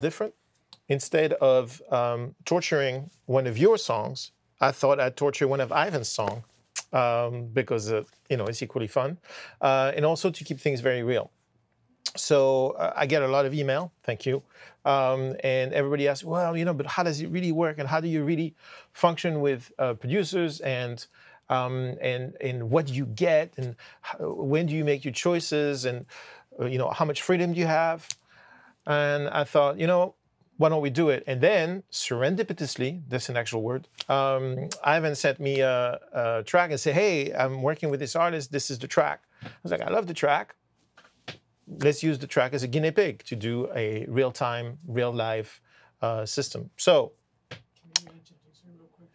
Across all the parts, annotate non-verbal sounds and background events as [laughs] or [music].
different. Instead of um, torturing one of your songs, I thought I'd torture one of Ivan's songs um, because uh, you know it's equally fun, uh, and also to keep things very real. So uh, I get a lot of email. Thank you. Um, and everybody asks, well, you know, but how does it really work, and how do you really function with uh, producers, and um, and and what do you get, and how, when do you make your choices, and uh, you know, how much freedom do you have? And I thought, you know, why don't we do it? And then serendipitously, that's an actual word, um, Ivan sent me a, a, track and said, hey, I'm working with this artist. This is the track. I was like, I love the track. Let's use the track as a guinea pig to do a real time, real life uh, system. So. Can you reintroduce her real quick?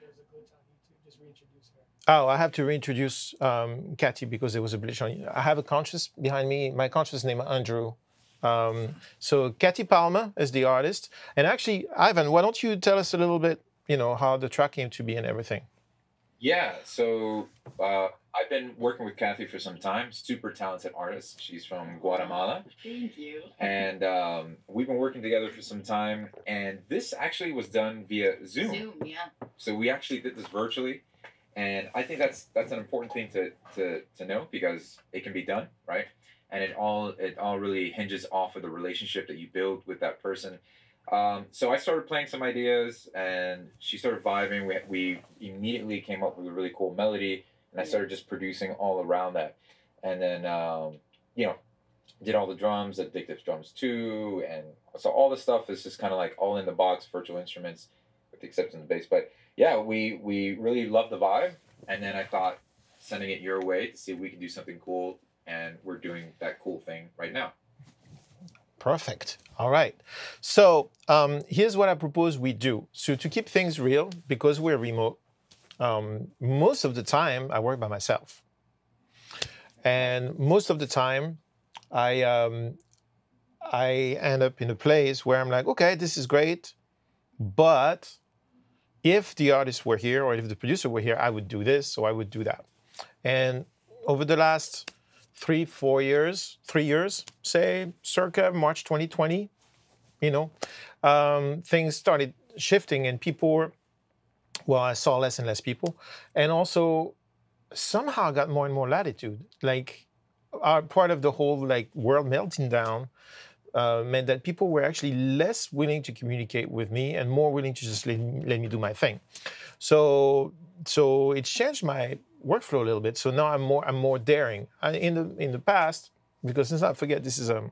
Oh, I have to reintroduce um, Katy because there was a glitch on. I have a conscious behind me. My conscious name Andrew um, so Katy Palma is the artist. And actually, Ivan, why don't you tell us a little bit, you know, how the track came to be and everything? Yeah, so uh, I've been working with Kathy for some time. Super talented artist. She's from Guatemala. Thank you. And um, we've been working together for some time. And this actually was done via Zoom. Zoom, yeah. So we actually did this virtually. And I think that's that's an important thing to, to, to know because it can be done, right? And it all it all really hinges off of the relationship that you build with that person. Um, so I started playing some ideas, and she started vibing. We, we immediately came up with a really cool melody, and I started just producing all around that. And then um, you know, did all the drums, addictive drums too, and so all the stuff is just kind of like all in the box virtual instruments, with the exception of the bass. But yeah, we we really love the vibe, and then I thought sending it your way to see if we can do something cool and we're doing that cool thing right now. Perfect. All right. So um, here's what I propose we do. So to keep things real, because we're remote, um, most of the time I work by myself, and most of the time I um, I end up in a place where I'm like, okay, this is great, but if the artist were here or if the producer were here, I would do this or I would do that. And over the last three, four years, three years, say, circa March 2020, you know, um, things started shifting and people were, well, I saw less and less people. And also somehow got more and more latitude. Like, our part of the whole like world melting down uh, meant that people were actually less willing to communicate with me and more willing to just let, let me do my thing. So, so it changed my workflow a little bit. So now I'm more I'm more daring. in the in the past, because let's not forget this is a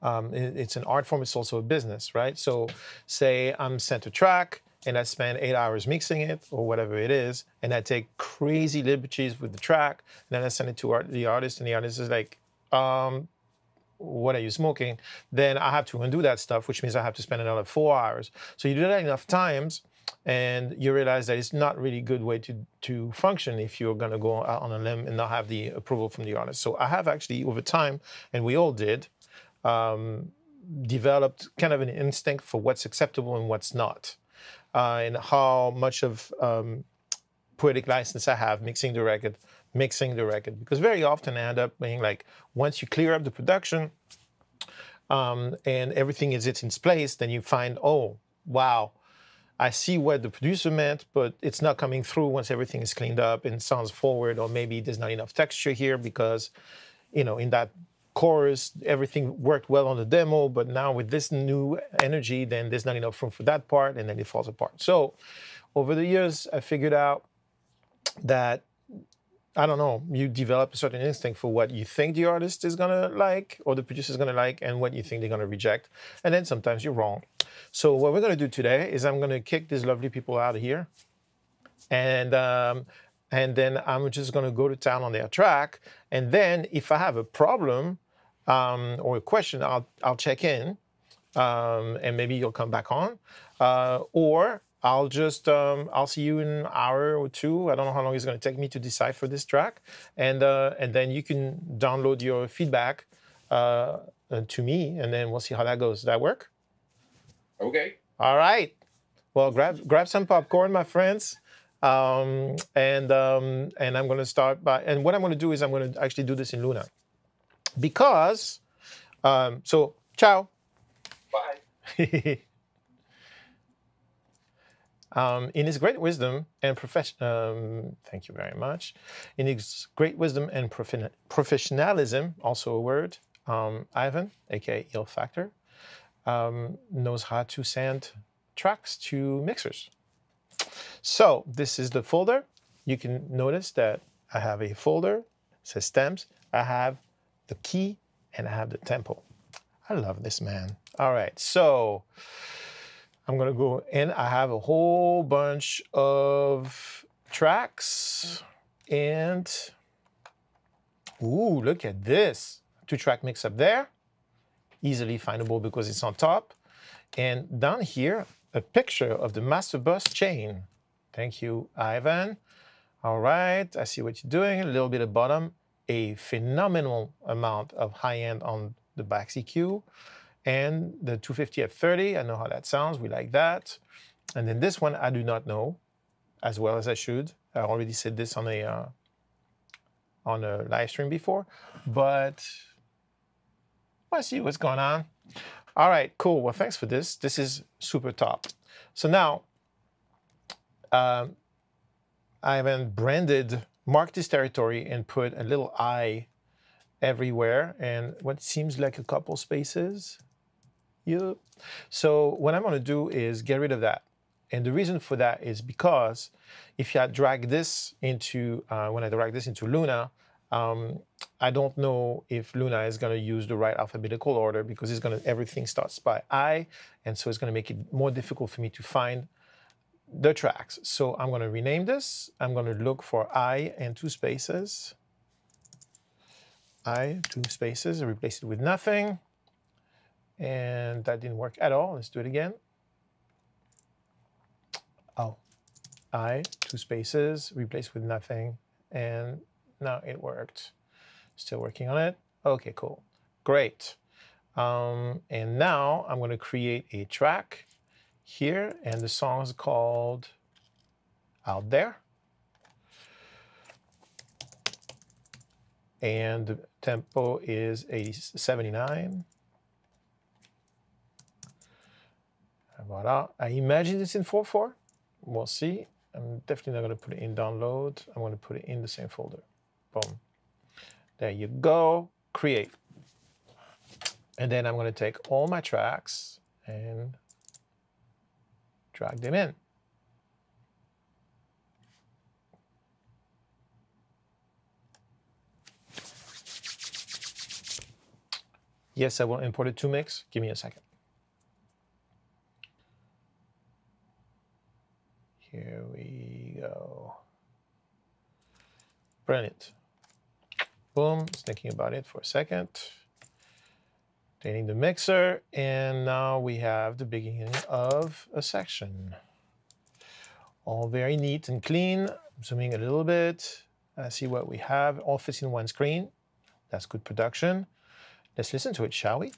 um, it, it's an art form. It's also a business, right? So say I'm sent a track and I spend eight hours mixing it or whatever it is, and I take crazy liberties with the track, and then I send it to art, the artist, and the artist is like, um, what are you smoking? Then I have to undo that stuff, which means I have to spend another four hours. So you do that enough times, and you realize that it's not really a good way to, to function if you're going to go out on a limb and not have the approval from the artist. So I have actually, over time, and we all did, um, developed kind of an instinct for what's acceptable and what's not, uh, and how much of um, poetic license I have mixing the record, mixing the record. Because very often I end up being like, once you clear up the production um, and everything is it's in place, then you find, oh, wow, I see what the producer meant, but it's not coming through once everything is cleaned up and sounds forward, or maybe there's not enough texture here because, you know, in that chorus, everything worked well on the demo, but now with this new energy, then there's not enough room for that part, and then it falls apart. So over the years, I figured out that I don't know, you develop a certain instinct for what you think the artist is gonna like or the producer is gonna like and what you think they're gonna reject. And then sometimes you're wrong. So what we're gonna do today is I'm gonna kick these lovely people out of here. And um, and then I'm just gonna go to town on their track. And then if I have a problem um, or a question, I'll I'll check in. Um, and maybe you'll come back on. Uh, or I'll just um, I'll see you in an hour or two. I don't know how long it's going to take me to decipher this track, and uh, and then you can download your feedback uh, to me, and then we'll see how that goes. Does that work? Okay. All right. Well, grab grab some popcorn, my friends, um, and um, and I'm going to start by. And what I'm going to do is I'm going to actually do this in Luna, because um, so ciao. Bye. [laughs] um, in his great wisdom and profession, um, thank you very much. In his great wisdom and profi- professionalism, also a word, um, Ivan, aka Ill Factor, um, knows how to send tracks to mixers. So this is the folder. You can notice that I have a folder, says stems. I have the key and I have the tempo. I love this man. All right, so I'm gonna go in. I have a whole bunch of tracks and ooh, look at this. Two track mix up there, easily findable because it's on top. And down here, a picture of the master bus chain. Thank you, Ivan. All right, I see what you're doing. A little bit of bottom, a phenomenal amount of high end on the back EQ. And the 250 at 30, I know how that sounds. We like that. And then this one, I do not know as well as I should. I already said this on a uh, on a live stream before, but I see what's going on. All right, cool. Well, thanks for this. This is super top. So now, um, I haven't branded, marked this territory and put a little eye everywhere and what seems like a couple spaces. So what I'm gonna do is get rid of that. And the reason for that is because if I drag this into, uh, when I drag this into Luna, um, I don't know if Luna is going to use the right alphabetical order because it's going to everything starts by I, and so it's going to make it more difficult for me to find the tracks. So I'm going to rename this. I'm going to look for I and two spaces. I, two spaces, replace it with nothing. And that didn't work at all. Let's do it again. Oh, I, two spaces, replace with nothing. And now it worked. Still working on it. Okay, cool. Great. Um, and now I'm going to create a track here, and the song is called Out There. And the tempo is 79. Voila. I imagine it's in 4-4. We'll see. I'm definitely not going to put it in download. I'm going to put it in the same folder. Boom. There you go. Create. And then I'm going to take all my tracks and drag them in. Yes, I will import it to mix. Give me a second. Here we go. Brilliant. Boom, just thinking about it for a second. Taking the mixer, and now we have the beginning of a section. All very neat and clean. Zooming a little bit. I see what we have. All fits in one screen. That's good production. Let's listen to it, shall we?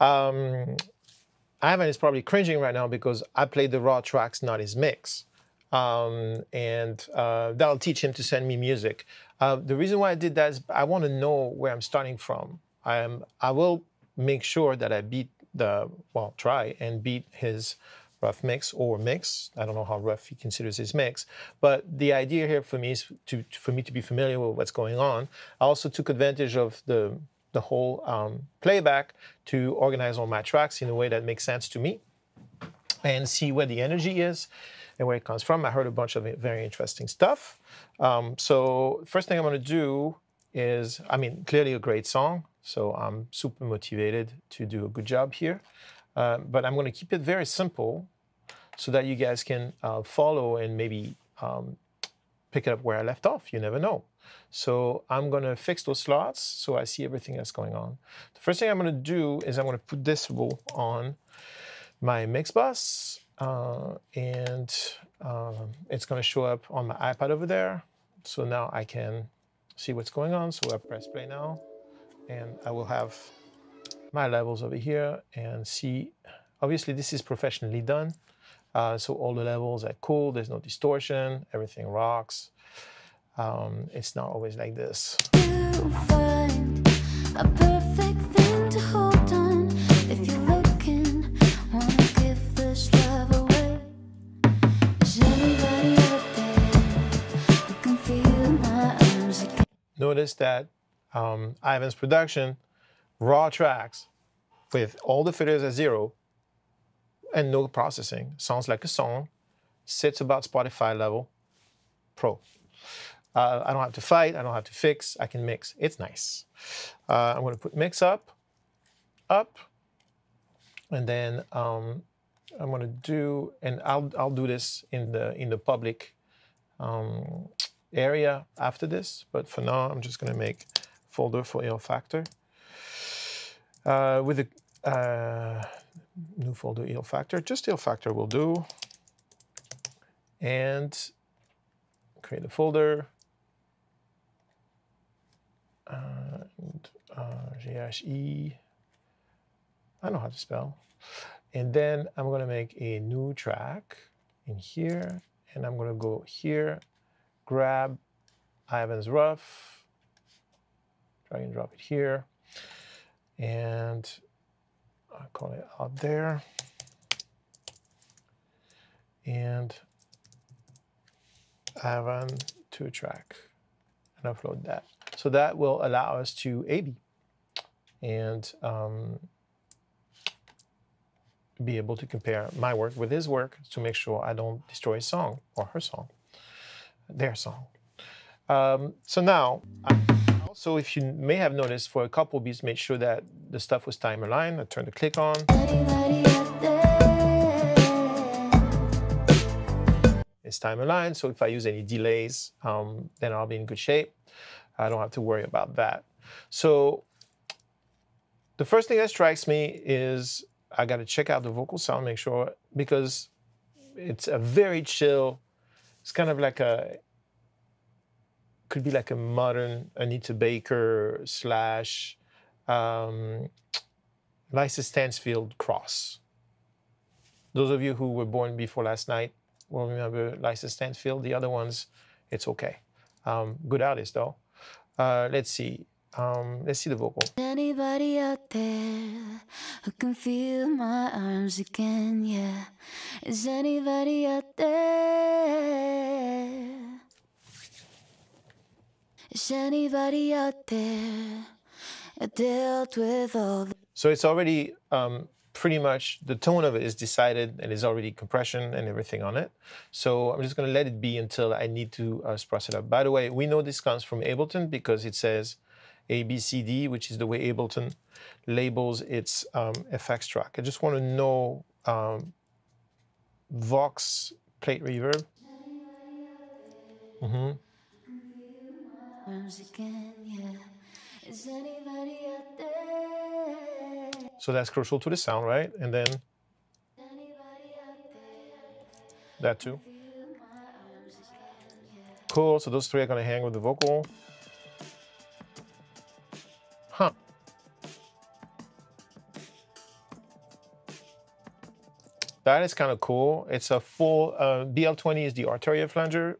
Um, Ivan is probably cringing right now because I played the raw tracks, not his mix. Um, and uh, that'll teach him to send me music. Uh, the reason why I did that is I want to know where I'm starting from. I am. I will make sure that I beat the well, try and beat his rough mix or mix. I don't know how rough he considers his mix, but the idea here for me is to for me to be familiar with what's going on. I also took advantage of the the whole um, playback to organize all my tracks in a way that makes sense to me and see where the energy is and where it comes from. I heard a bunch of very interesting stuff. Um, so first thing I'm going to do is, I mean, clearly a great song. So I'm super motivated to do a good job here. Uh, but I'm going to keep it very simple so that you guys can uh, follow and maybe um, pick it up where I left off. You never know. So I'm going to fix those slots so I see everything that's going on. The first thing I'm going to do is I'm going to put this rule on my mix bus uh, and um, it's going to show up on my iPad over there. So now I can see what's going on. So I press play now and I will have my levels over here and see. Obviously, this is professionally done. Uh, so all the levels are cool. There's no distortion. Everything rocks. Um, it's not always like this. You find a perfect thing to hold on. If you're looking, wanna give this love away. Is anybody out there who can feel my arms again? Notice that um, Ivan's production, raw tracks with all the filters at zero and no processing. Sounds like a song, sits about Spotify level, pro. Uh, I don't have to fight, I don't have to fix, I can mix. It's nice. Uh, I'm going to put mix up, up, and then um, I'm going to do, and I'll, I'll do this in the, in the public um, area after this, but for now, I'm just going to make folder for ill factor. Uh, with a uh, new folder ill factor, just ill factor will do. And create a folder. Uh, and, uh, GHE. I know how to spell. And then I'm going to make a new track in here. And I'm going to go here, grab Ivan's rough, drag and drop it here. And I call it out there. And Ivan two track and upload that. So that will allow us to A-B and um, be able to compare my work with his work to make sure I don't destroy his song or her song, their song. Um, so now I So if you may have noticed, for a couple beats, make sure that the stuff was time aligned. I turned the click on. It's time aligned. So if I use any delays, um, then I'll be in good shape. I don't have to worry about that. So the first thing that strikes me is I got to check out the vocal sound, make sure because it's a very chill. It's kind of like a could be like a modern Anita Baker slash um, Lisa Stansfield cross. Those of you who were born before last night will remember Lisa Stansfield. The other ones, it's okay. Um, good artist though. Uh, let's see. Um, let's see the vocal. Anybody out there who can feel my arms again? Yeah. Is anybody out there? Is anybody out there that dealt with all the So it's already um, pretty much the tone of it is decided and is already compression and everything on it. So I'm just going to let it be until I need to uh, spruce it up. By the way, we know this comes from Ableton because it says ABCD, which is the way Ableton labels its um, FX track. I just want to know um, Vox plate reverb. Mm -hmm. Is anybody out there? So that's crucial to the sound, right? And then that too. Cool. So those three are going to hang with the vocal. Huh. That is kind of cool. It's a full uh, BL20 is the Arturia flanger,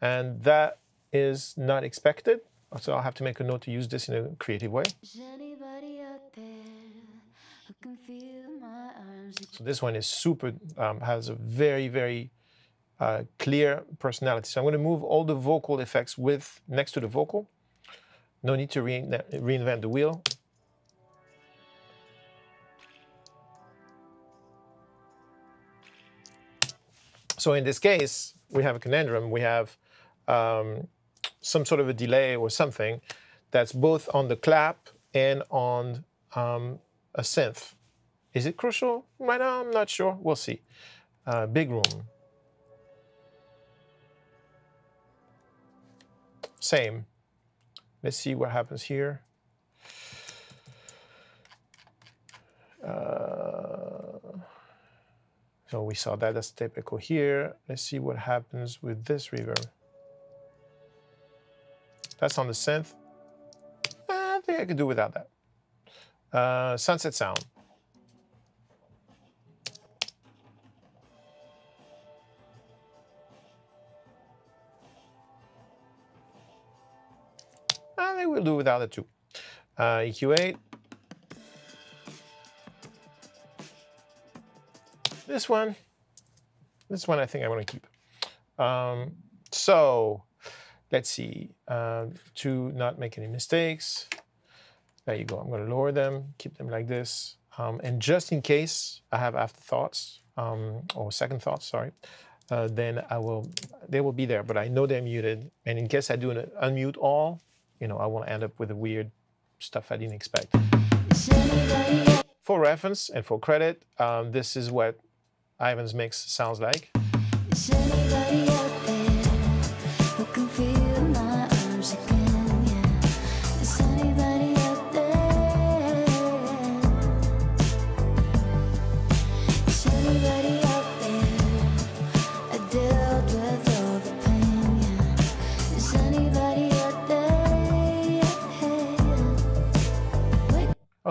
and that is not expected. So I'll have to make a note to use this in a creative way. So this one is super, um, has a very, very uh, clear personality. So I'm going to move all the vocal effects with next to the vocal. No need to rein- reinvent the wheel. So in this case, we have a conundrum. We have um, some sort of a delay or something that's both on the clap and on um, a synth. Is it crucial right now? I'm not sure. We'll see. Uh, big room. Same. Let's see what happens here. Uh, so we saw that as typical here. Let's see what happens with this reverb. That's on the synth. I think I could do without that. Uh, sunset sound. I think we'll do without it too. Uh, EQ8. This one, this one I think I want to keep. Um, so let's see, uh, to not make any mistakes. There you go. I'm going to lower them, keep them like this. Um, and just in case I have afterthoughts um, or second thoughts, sorry, uh, then I will, they will be there, but I know they're muted. And in case I do an unmute all, you know, I won't end up with the weird stuff I didn't expect. For reference and for credit, um, this is what Ivan's mix sounds like.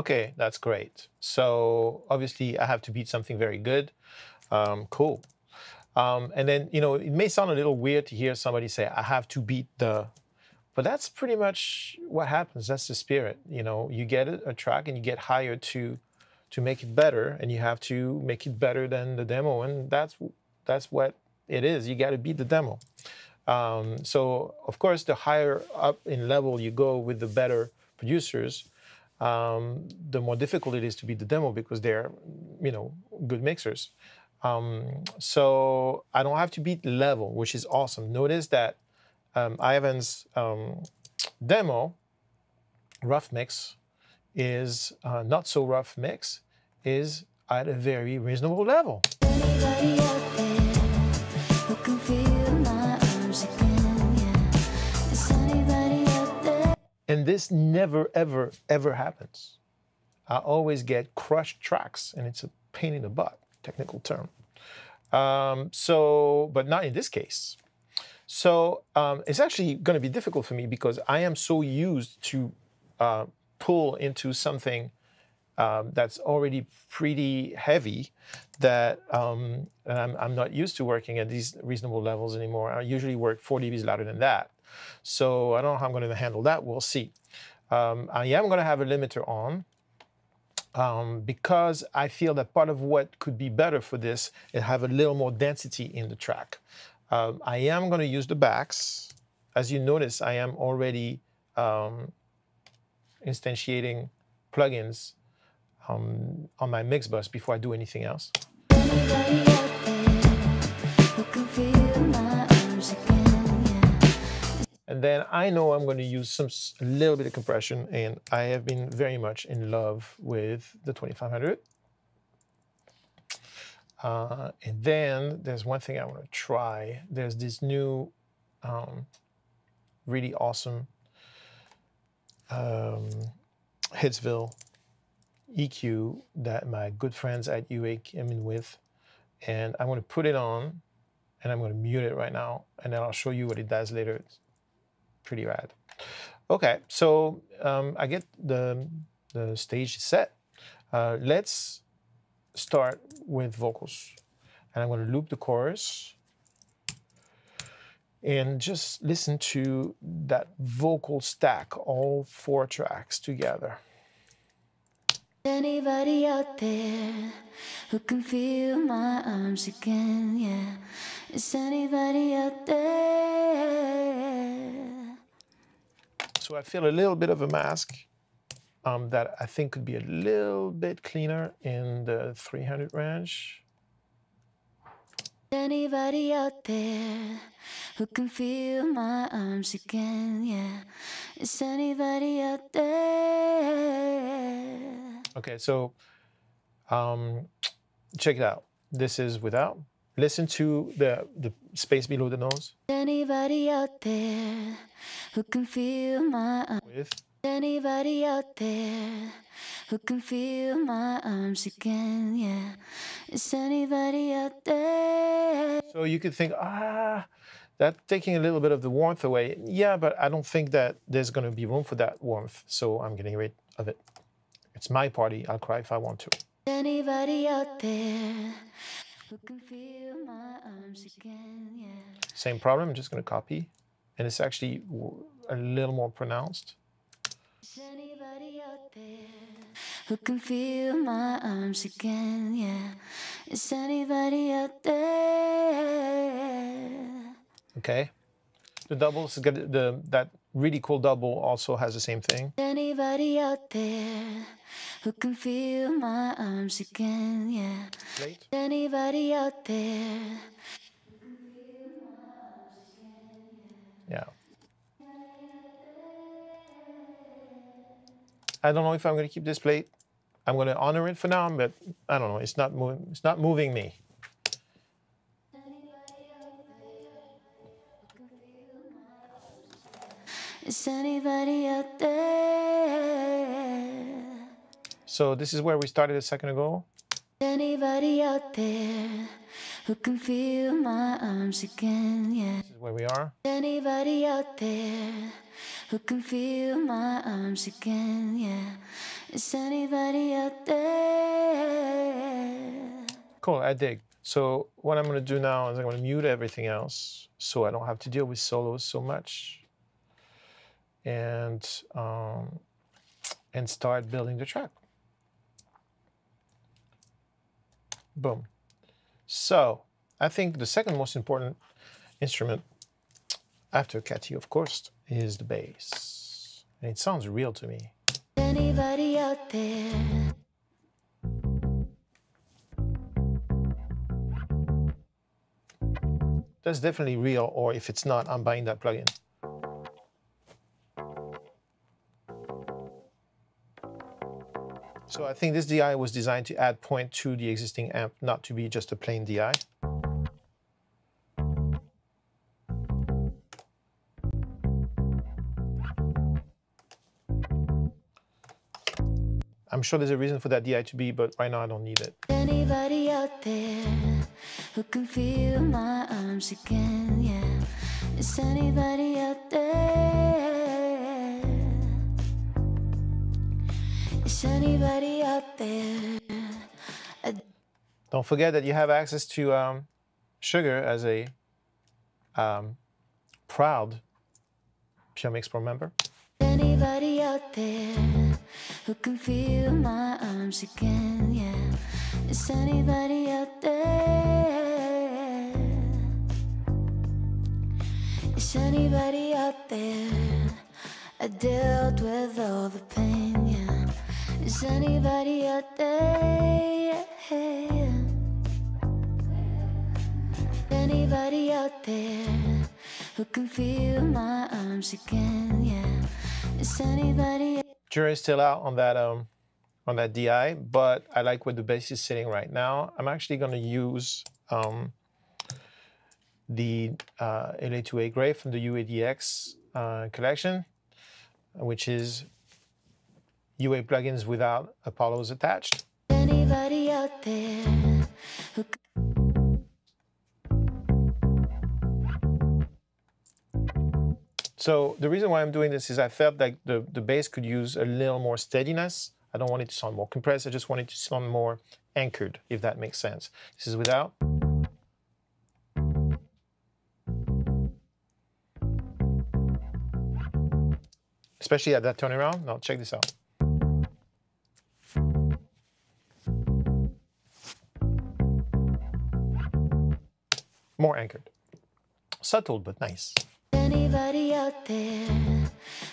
Okay, that's great. So obviously I have to beat something very good. Um, cool. Um, and then, you know, it may sound a little weird to hear somebody say, I have to beat the, but that's pretty much what happens. That's the spirit. You know, you get a, track and you get hired to, to make it better and you have to make it better than the demo. And that's, that's what it is. You got to beat the demo. Um, so of course, the higher up in level you go with the better producers, um, the more difficult it is to beat the demo because they're, you know, good mixers. Um, so I don't have to beat level, which is awesome. Notice that um, Ivan's um, demo rough mix is uh, not so rough mix is at a very reasonable level. And this never, ever, ever happens. I always get crushed tracks, and it's a pain in the butt, technical term. Um, so, but not in this case. So um, it's actually going to be difficult for me because I am so used to uh, pull into something um, that's already pretty heavy that um, I'm, I'm not used to working at these reasonable levels anymore. I usually work 4 dBs louder than that. So I don't know how I'm going to handle that. We'll see. Um, I am going to have a limiter on um, because I feel that part of what could be better for this is have a little more density in the track. Um, I am going to use the backs. As you notice, I am already um, instantiating plugins um, on my mix bus before I do anything else. Then I know I'm going to use some a little bit of compression, and I have been very much in love with the 2500. Uh, and then there's one thing I want to try. There's this new, um, really awesome um, Hitsville EQ that my good friends at UA came in with, and I'm going to put it on, and I'm going to mute it right now, and then I'll show you what it does later. Pretty rad. Okay, so um, I get the the stage set. Uh, let's start with vocals, and I'm going to loop the chorus. And just listen to that vocal stack, all four tracks together. Anybody out there who can feel my arms again? Yeah. Is anybody out there? So I feel a little bit of a mask um, that I think could be a little bit cleaner in the 300 range. Anybody out there who can feel my arms again? Yeah. Is anybody out there? Okay, so um, check it out. This is without. Listen to the, the space below the nose Anybody out there who can feel my arms? with. Anybody out there who can feel my arms again? Yeah. Is anybody out there? So you could think, ah, that's taking a little bit of the warmth away. Yeah, but I don't think that there's going to be room for that warmth, so I'm getting rid of it. It's my party. I'll cry if I want to. Anybody out there who can feel my arms again? Yeah. Same problem. I'm just going to copy, and it's actually a little more pronounced. Is anybody out there who can feel my arms again? Yeah. Is anybody out there? Okay. The doubles, the that really cool double also has the same thing. Anybody out there who can feel my arms again? Yeah. Late. Anybody out there? Yeah. I don't know if I'm going to keep this plate. I'm going to honor it for now, but I don't know. It's not moving. It's not moving me. Is anybody out there? So this is where we started a second ago. Anybody out there who can feel my arms again? Yeah. This is where we are. Anybody out there who can feel my arms again? Yeah. Is anybody out there? Cool. I dig. So what I'm going to do now is I'm going to mute everything else, so I don't have to deal with solos so much, and um, and start building the track. Boom. So I think the second most important instrument after Cathy, of course, is the bass. And it sounds real to me. Anybody out there? That's definitely real, or if it's not, I'm buying that plugin. So I think this DI was designed to add point to the existing amp, not to be just a plain DI. I'm sure there's a reason for that DI to be, but right now I don't need it. Anybody out there who can feel my arms again? Yeah, is anybody anybody out there? Don't forget that you have access to um, Sugar as a um, proud Puremix Pro member. Anybody out there who can feel my arms again? Yeah, is anybody out there? Is anybody out there? I dealt with all the pain. Yeah, is anybody out there? Anybody out there who can feel my arms again? Yeah, is anybody? Jury is still out on that um, on that DI, but I like where the bass is sitting right now. I'm actually going to use um, the uh, LA2A Gray from the UADX uh, collection, which is UA plugins without Apollos attached. Anybody out there who So the reason why I'm doing this is I felt like the, the bass could use a little more steadiness. I don't want it to sound more compressed. I just want it to sound more anchored, if that makes sense. This is without. Especially at that turnaround. Now check this out. More anchored. Subtle, but nice. anybody out there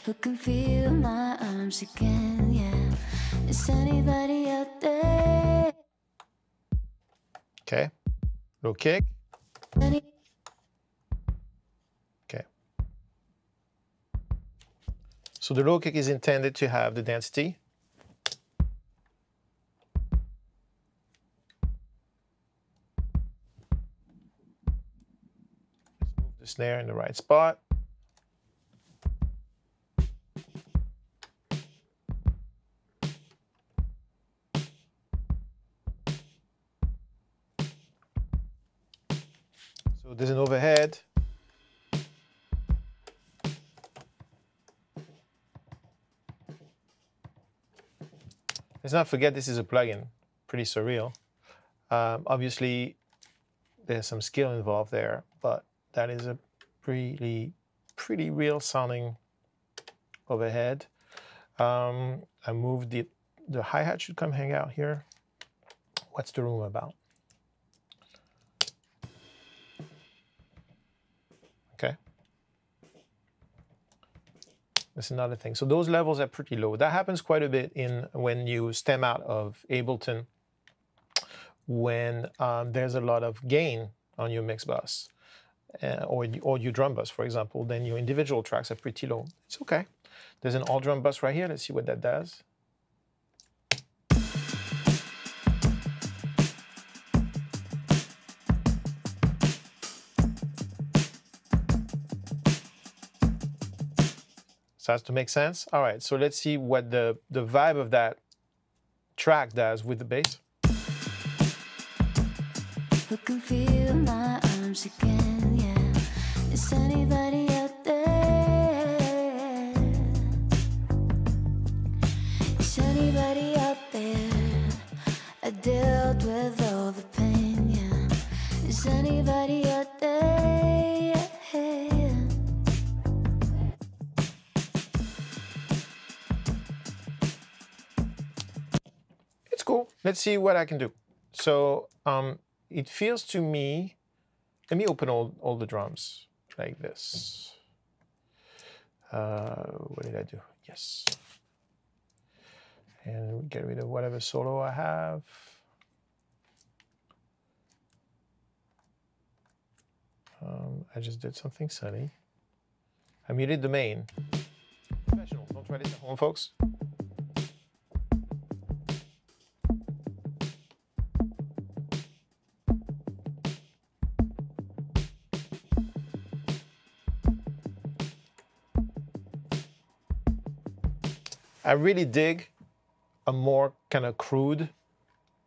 who can feel my arms again? Yeah, is anybody out there? Okay. Low kick. Okay. So the low kick is intended to have the density. Snare in the right spot. So there's an overhead. Let's not forget this is a plugin, pretty surreal. Um, obviously, there's some skill involved there, but that is a pretty, pretty real sounding overhead. Um, I moved the the hi hat should come hang out here. What's the room about? Okay. That's another thing. So those levels are pretty low. That happens quite a bit in when you stem out of Ableton, when um, there's a lot of gain on your mix bus, uh, or or your drum bus, for example. Then your individual tracks are pretty low. It's okay. There's an all drum bus right here. Let's see what that does. Starts to make sense. All right, so let's see what the, the vibe of that track does with the bass. Let's see what I can do. So um, it feels to me, let me open all, all the drums like this. Uh, what did I do? Yes. And get rid of whatever solo I have. Um, I just did something silly. I muted the main. Professional. Don't try this at home, folks. I really dig a more kind of crude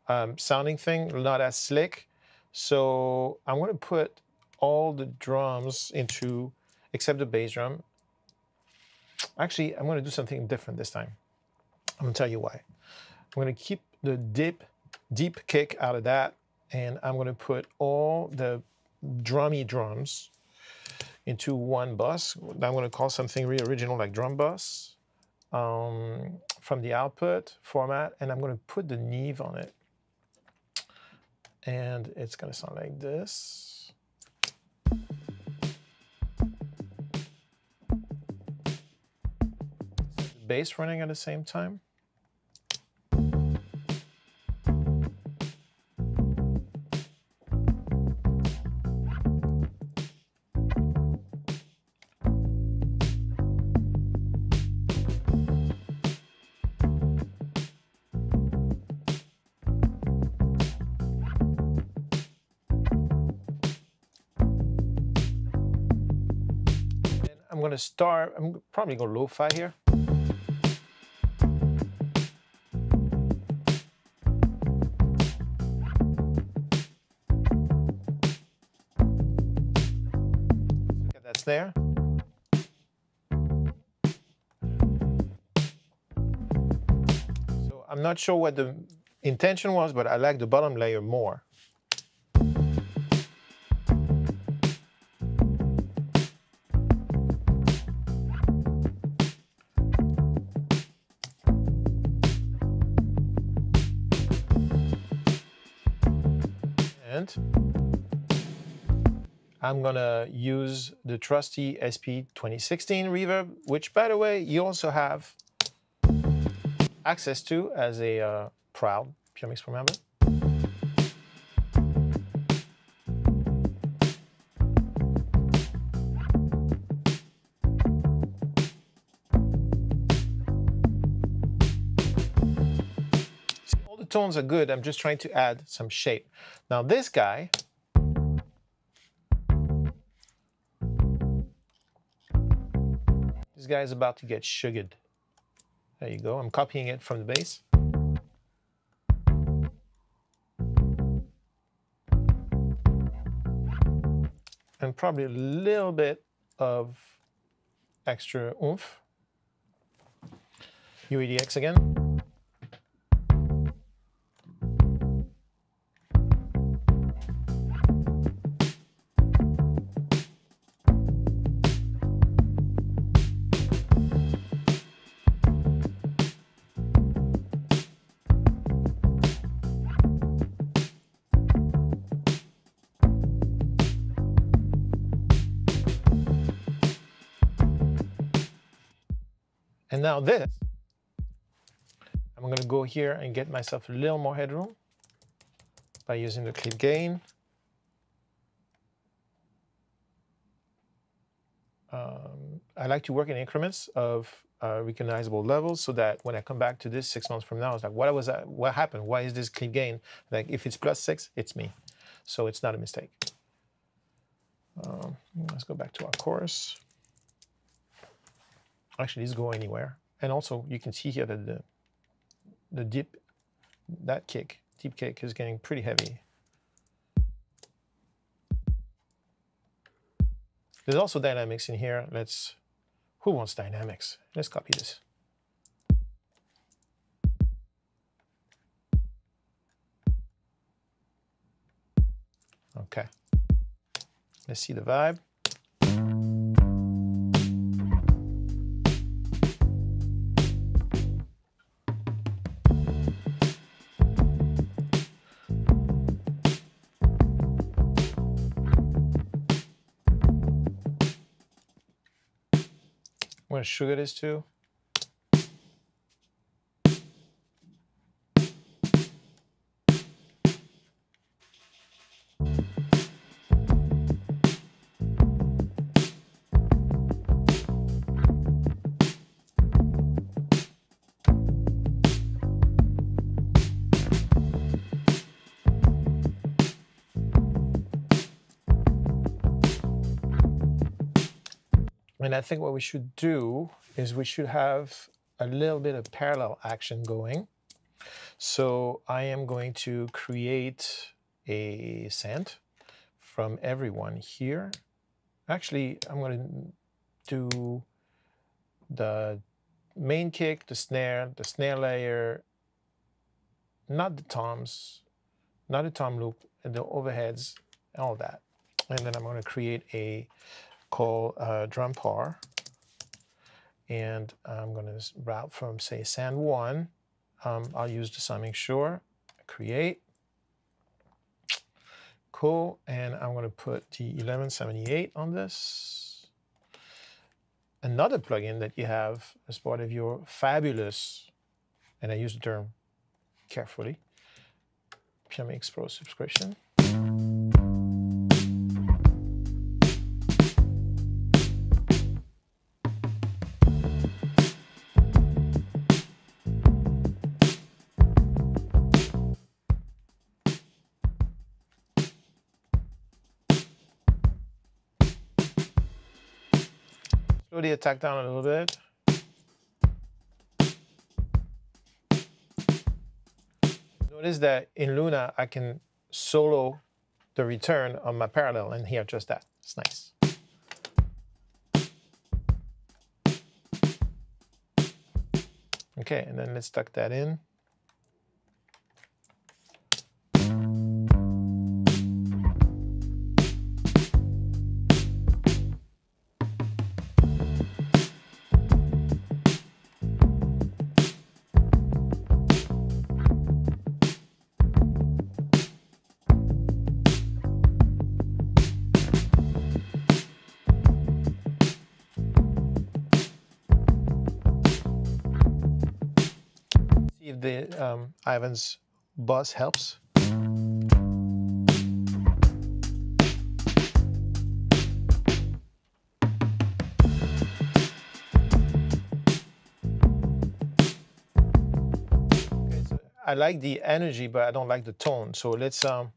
um, sounding thing, not as slick. So I'm going to put all the drums into, except the bass drum. Actually, I'm going to do something different this time. I'm going to tell you why. I'm going to keep the deep, deep kick out of that, and I'm going to put all the drummy drums into one bus. I'm going to call something really original like drum bus um, from the output format, and I'm going to put the Neve on it. And it's going to sound like this. Bass running at the same time. I'm gonna start, I'm probably gonna lo-fi here. That's there. So I'm not sure what the intention was, but I like the bottom layer more. And I'm gonna use the trusty SP 2016 reverb, which by the way, you also have access to as a uh, proud Puremix Pro member. Tones are good. I'm just trying to add some shape. Now this guy, this guy is about to get sugared. There you go. I'm copying it from the bass. And probably a little bit of extra oomph. UEDX again. Now this, I'm going to go here and get myself a little more headroom by using the clip gain. Um, I like to work in increments of uh, recognizable levels so that when I come back to this six months from now, it's like, what was that? What happened? Why is this clip gain? Like, if it's plus six, it's me. So it's not a mistake. Um, let's go back to our chorus. Actually, these go anywhere. And also, you can see here that the the deep, that kick, deep kick is getting pretty heavy. There's also dynamics in here. Let's, who wants dynamics? Let's copy this. Okay. Let's see the vibe. Sugar is too. And I think what we should do is we should have a little bit of parallel action going. So I am going to create a send from everyone here. Actually, I'm going to do the main kick, the snare, the snare layer, not the toms, not the tom loop, and the overheads, all that. And then I'm going to create a call uh, drum par. And I'm going to route from, say, send one. Um, I'll use the summing sure, create. Cool. And I'm going to put the 1178 on this. Another plugin that you have as part of your fabulous, and I use the term carefully, PMX Pro subscription. The attack down a little bit. Notice that in Luna, I can solo the return on my parallel and here just that. It's nice. Okay, and then let's tuck that in. Ivan's buzz helps. I like the energy, but I don't like the tone. So let's um.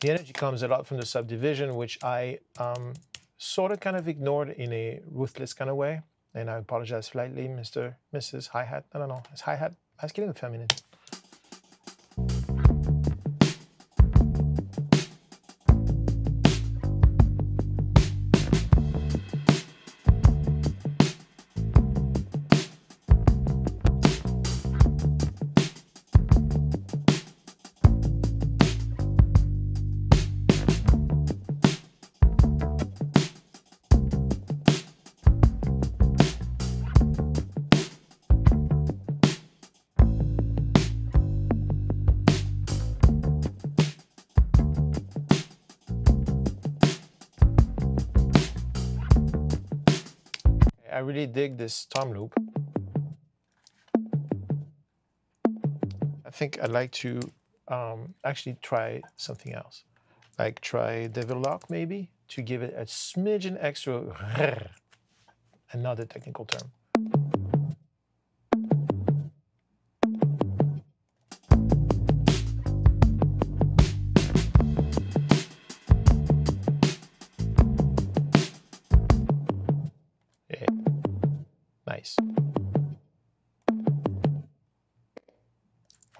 The energy comes a lot from the subdivision, which I um, sort of kind of ignored in a ruthless kind of way. And I apologize slightly, Mr. Mrs. Hi Hat. I don't know. Is hi hat masculine or feminine? This tom loop. I think I'd like to um, actually try something else. Like try Devil-Loc maybe to give it a smidgen extra [laughs] another technical term.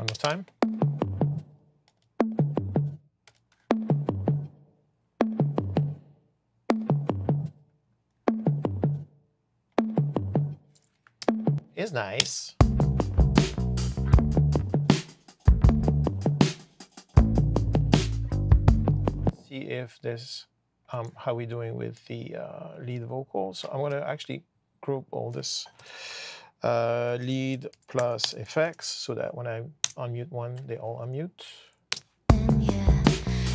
One more time. Is nice. See if this um, how we doing with the uh, lead vocals. So I'm going to actually group all this uh, lead plus effects so that when I unmute one, they all unmute.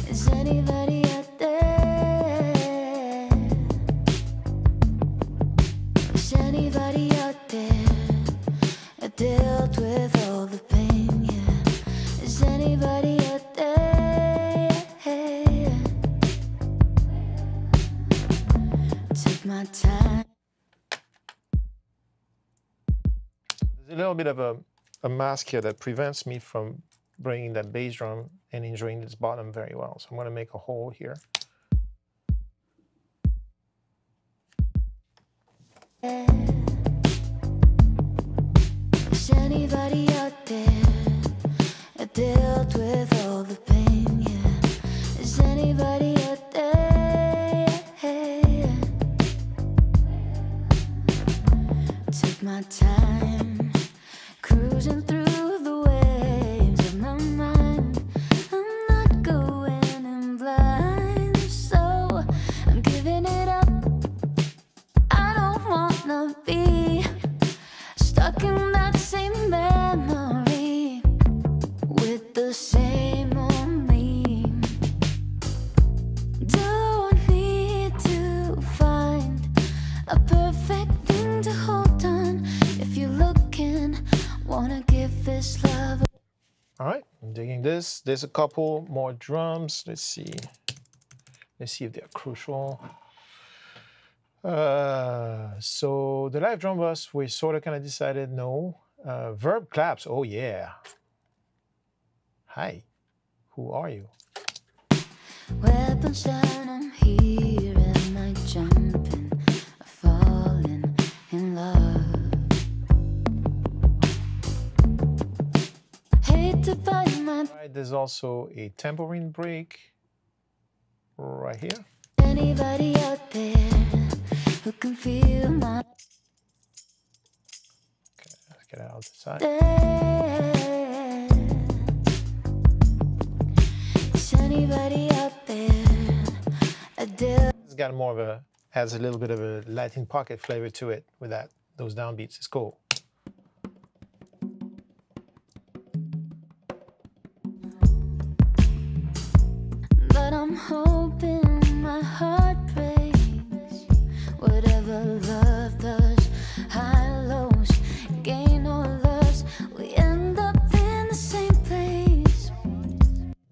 Is anybody out there? Is anybody out there that dealt with all the pain? Yeah. Is anybody out there? Take my time. There's a little bit of a, a mask here that prevents me from bringing that bass drum and enjoying this bottom very well. So I'm going to make a hole here. There's a couple more drums. Let's see. Let's see if they're crucial. Uh, so the live drum bus, we sort of kind of decided no. Uh, verb claps. Oh yeah. Hi. Who are you? Weapons down, I'm here. Right, there's also a tambourine break right here. anybody out there who can feel my Okay, let's get out the side. anybody out there? It's got more of a has a little bit of a Latin pocket flavor to it with that those downbeats. It's cool.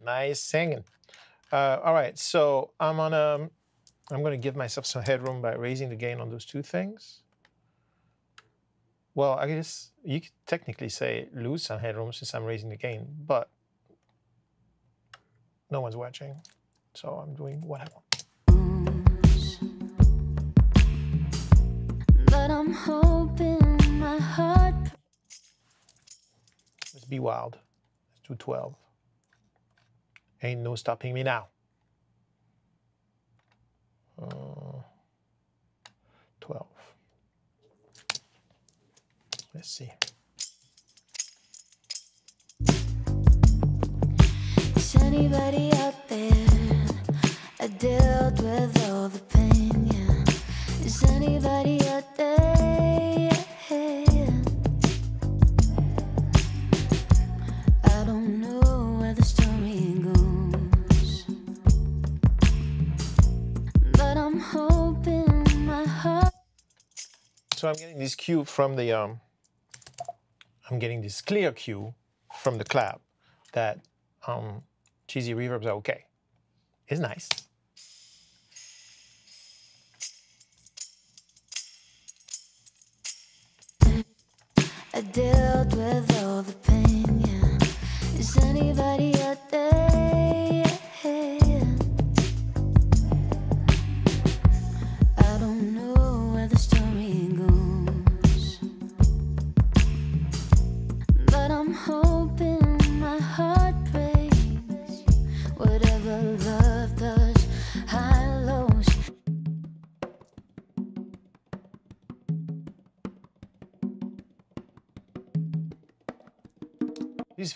Nice singing. Uh, all right, so I'm on um, I'm going to give myself some headroom by raising the gain on those two things. Well, I guess you could technically say lose some headroom since I'm raising the gain, but no one's watching, so I'm doing what I want. But I'm hoping my heart Let's be wild. Let's do 12. Ain't no stopping me now. Uh, 12. Let's see. Is anybody out there that dealt with all the pain? Yeah. Is anybody getting this cue from the um, I'm getting this clear cue from the clap that um, cheesy reverbs are okay. It's nice. I dealt with all the pain, yeah. Is anybody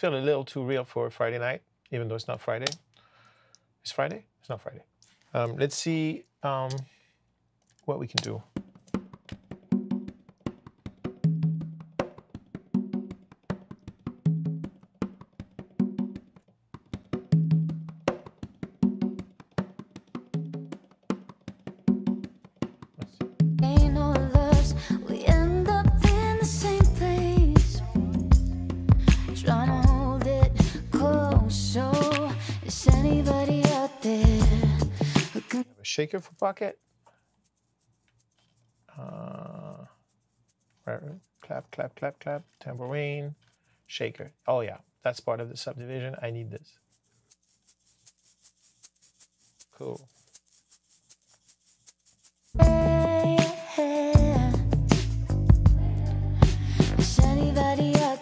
Feel a little too real for Friday night, even though it's not Friday. It's Friday? It's not Friday. Um, let's see um, what we can do. Can a shaker for pocket. Uh, right, right. Clap, clap, clap, clap. Tambourine, shaker. Oh yeah, that's part of the subdivision. I need this. Cool. Is anybody out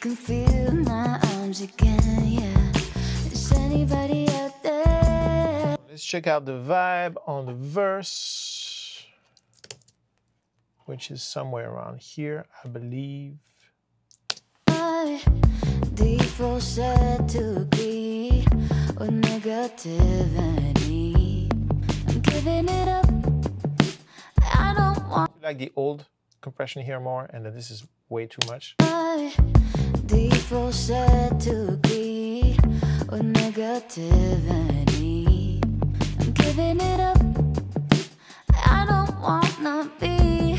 can feel my arms again, yeah. Let's check out the vibe on the verse, which is somewhere around here, I believe. My default set to agree with negativity. I'm giving it up. I don't want I like the old compression here more, and then this is way too much. my giving it up. I don't wanna be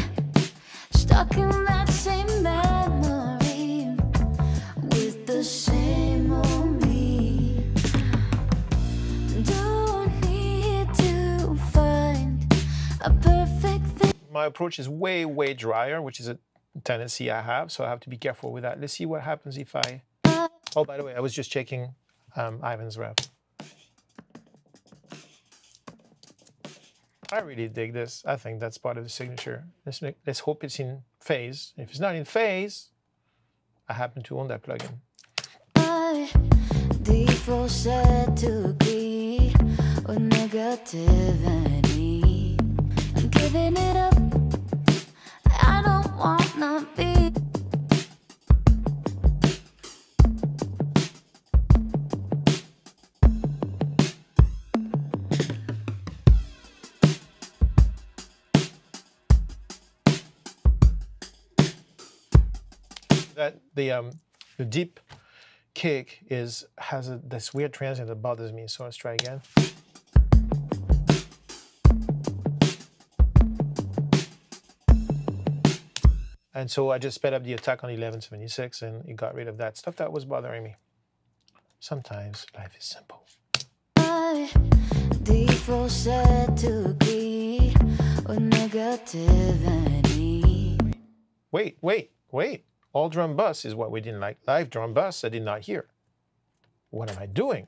stuck in that same memory with the same old me. Don't need to find a perfect thing. My approach is way, way drier, which is a tendency I have, so I have to be careful with that. Let's see what happens if I. Oh, by the way, I was just checking um, Ivan's rep. I really dig this. I think that's part of the signature. Let's make, let's hope it's in phase. If it's not in phase, I happen to own that plugin. My default to agree with negativity. I'm giving it up. I don't wanna be. That the um, the deep kick is has a, this weird transient that bothers me. So let's try again. And so I just sped up the attack on 1176 and it got rid of that stuff that was bothering me. Sometimes life is simple. My to agree with negativity. Wait, wait, wait. All drum bus is what we didn't like. Live drum bus, I did not hear. What am I doing?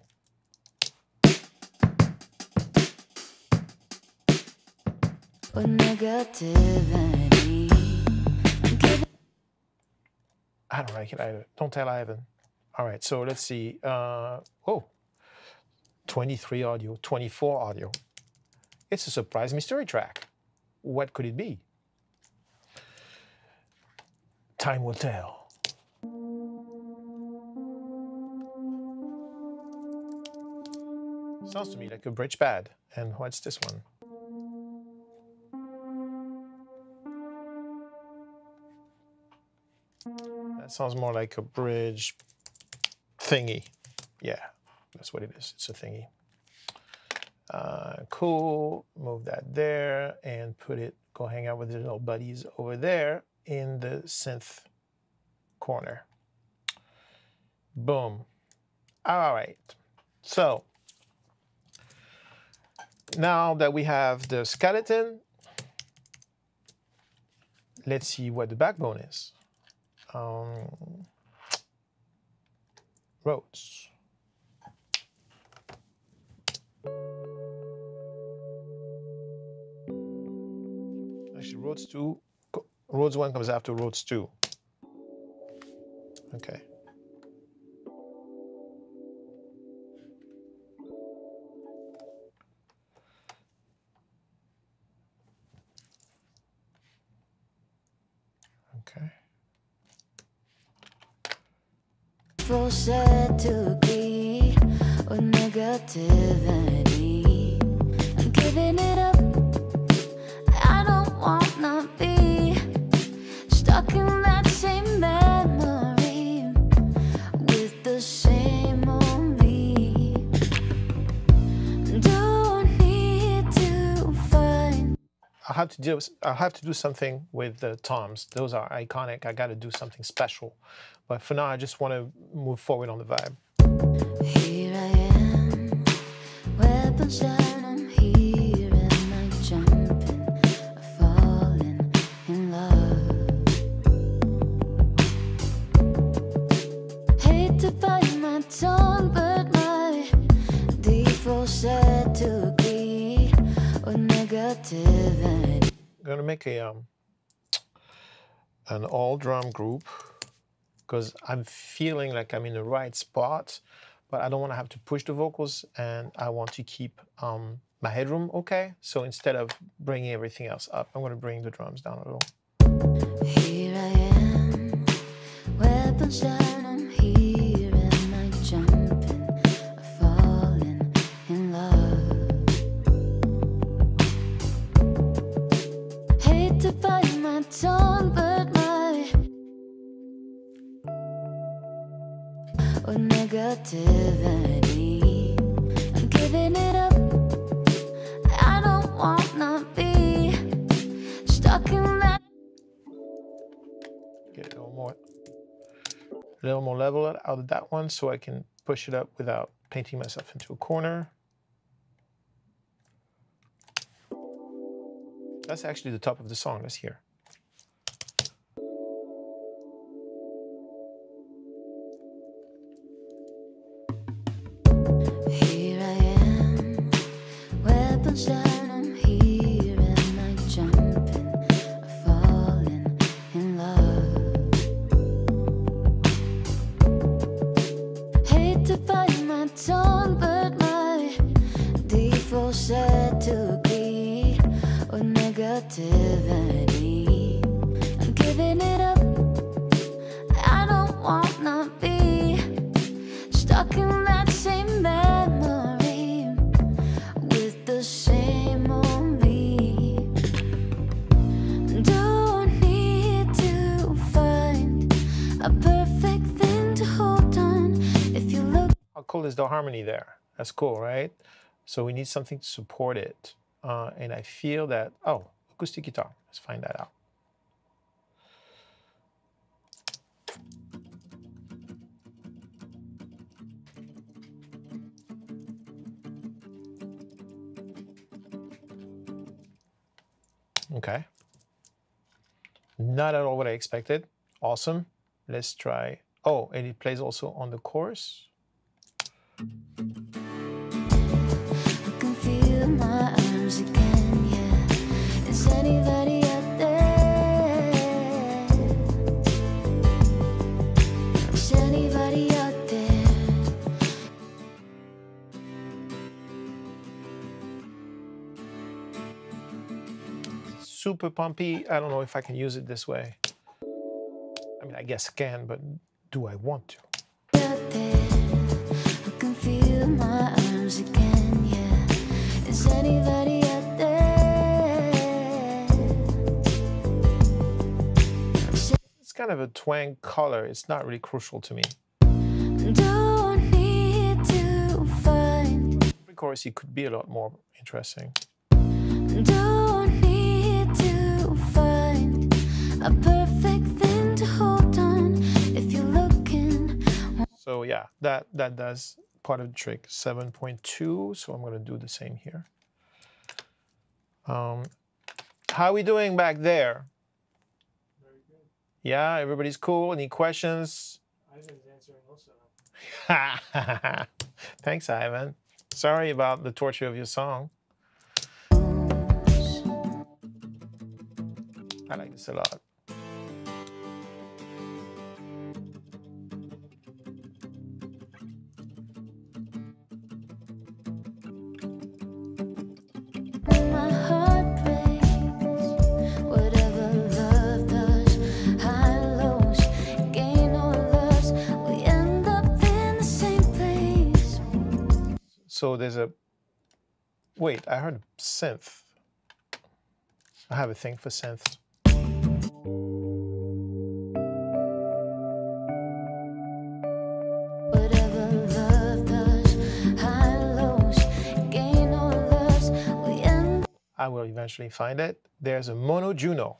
I don't like it either. Don't tell Ivan. All right, so let's see. Uh, oh, 23 audio, 24 audio. It's a surprise mystery track. What could it be? Time will tell. Sounds to me like a bridge pad. And what's this one? That sounds more like a bridge thingy. Yeah, that's what it is. It's a thingy. Uh, cool. Move that there and put it, go hang out with your little buddies over there in the synth corner. Boom. All right. So now that we have the skeleton, let's see what the backbone is. Um, Rhodes. Actually, Rhodes 2, Rhodes 1 comes after Rhodes 2. Okay. Okay. To agree with negativity. I'm giving it up. I'll have to do I'll have to do something with the toms. Those are iconic. I got to do something special. But for now, I just want to move forward on the vibe. I'm gonna make a um an all drum group because I'm feeling like I'm in the right spot, but I don't want to have to push the vocals and I want to keep um, my headroom okay. So instead of bringing everything else up, I'm going to bring the drums down a little. Negativity, I'm giving it up. I don't wanna be stuck in that. Get a little more, a little more level out of that one so I can push it up without painting myself into a corner. That's actually the top of the song. Let's. Here Cool, right? So we need something to support it. Uh, and I feel that, oh, acoustic guitar. Let's find that out. Okay. Not at all what I expected. Awesome. Let's try. Oh, and it plays also on the chorus. Super pumpy. I don't know if I can use it this way. I mean, I guess I can, but do I want to? It's kind of a twang color. It's not really crucial to me. Don't need to find. Every chorus, it could be a lot more interesting. Don't need to find a perfect thing to hold on. If you're looking, So yeah, that that does part of the trick. 7.2. So I'm going to do the same here. Um, how are we doing back there? Very good. Yeah, everybody's cool. Any questions? Ivan's answering also. [laughs] Thanks, Ivan. Sorry about the torture of your song. I like this a lot. So there's a. Wait, I heard synth. I have a thing for synth. Whatever love does, high lows, gain or loss, we end I will eventually find it. There's a Mono Juno.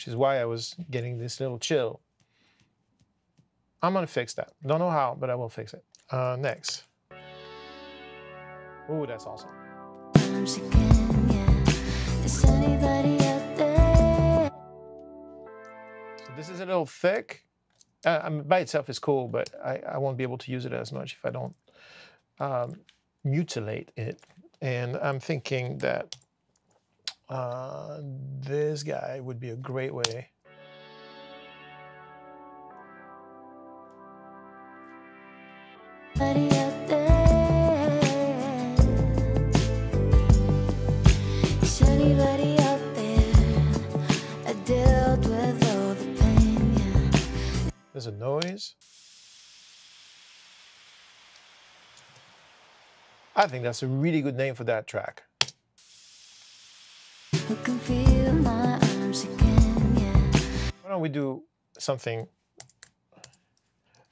which is why I was getting this little chill. I'm gonna fix that. Don't know how, but I will fix it. Uh, next. Ooh, that's awesome. So this is a little thick. Uh, I mean, by itself is cool, but I, I won't be able to use it as much if I don't um, mutilate it. And I'm thinking that uh, this guy would be a great way. Anybody out there? Is anybody out there? I dealt with all the pain, yeah. There's a noise. I think that's a really good name for that track. Who can feel my arms again, yeah. Why don't we do something?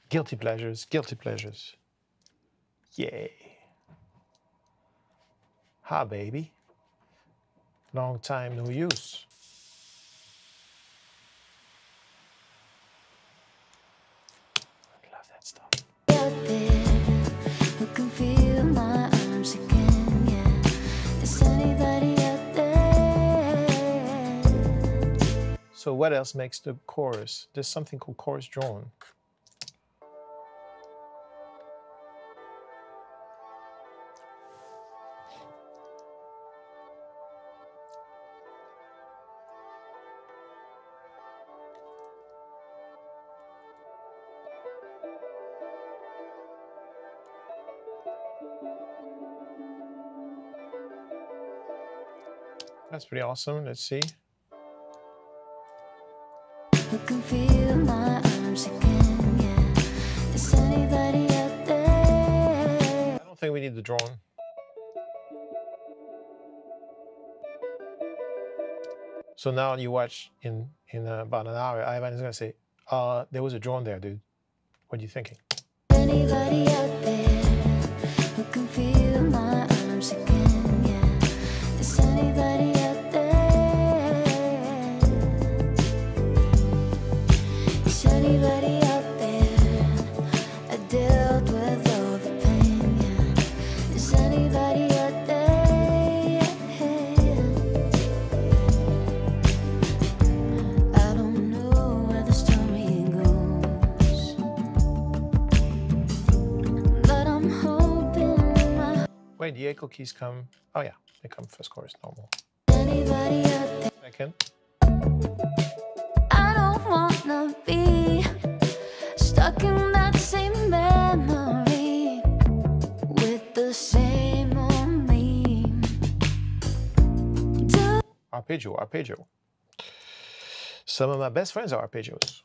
Guilty pleasures, guilty pleasures. Yay. Ha, baby. Long time no use. I love that stuff. So, what else makes the chorus? There's something called chorus drone. That's pretty awesome. Let's see. I don't think we need the drone. So now you watch in in uh, about an hour, Ivan is gonna say, "Uh, there was a drone there, dude. What are you thinking?" Anybody out Wait, the echo keys come. Oh yeah, they come first chorus normal. anybody out there. Second. I don't wanna be stuck in that same memory with the same old me. Arpeggio, arpeggio. Some of my best friends are arpeggios.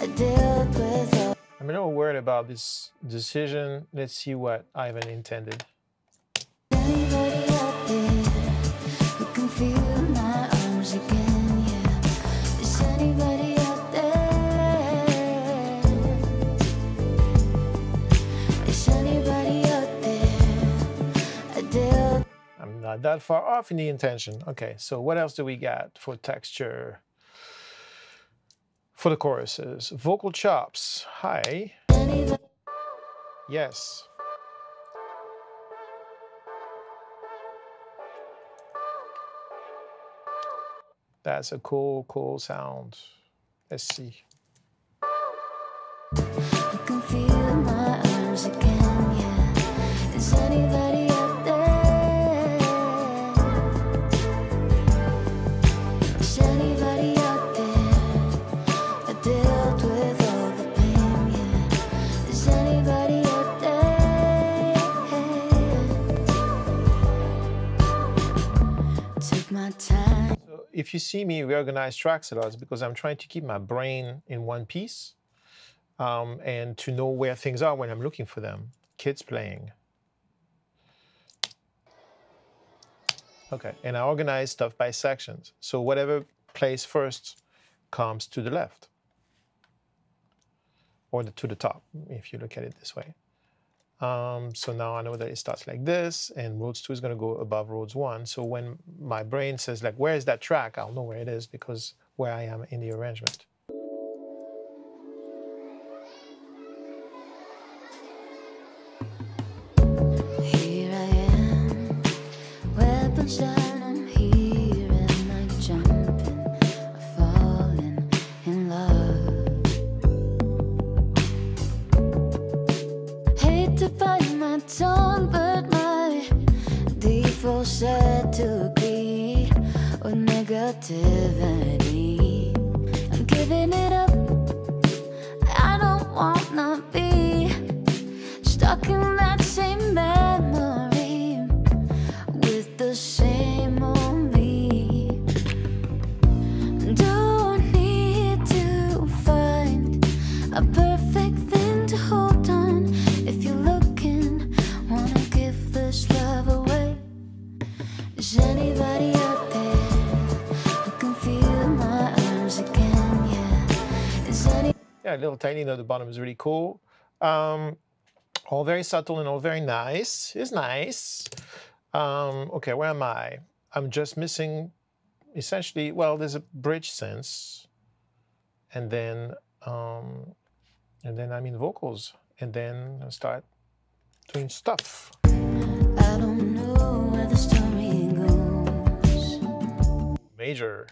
I dealt with all. I'm a little worried about this decision. Let's see what Ivan intended. Not that far off in the intention. Okay, so what else do we got for texture? for the choruses. Vocal chops. Hi. Yes. That's a cool, cool sound. Let's see. If you see me reorganize tracks a lot, it's because I'm trying to keep my brain in one piece um, and to know where things are when I'm looking for them. Kids playing. Okay, and I organize stuff by sections. So whatever plays first comes to the left or the, to the top, if you look at it this way. Um, so now I know that it starts like this, and Rhodes 2 is going to go above Rhodes 1. So when my brain says, like, where is that track? I'll know where it is because where I am in the arrangement. Tiny note at the bottom is really cool. Um, all very subtle and all very nice. It's nice. Um, okay, where am I? I'm just missing essentially, well, there's a bridge sense. And then um, and then I'm in vocals. And then I start doing stuff. I don't know where the story goes. Major.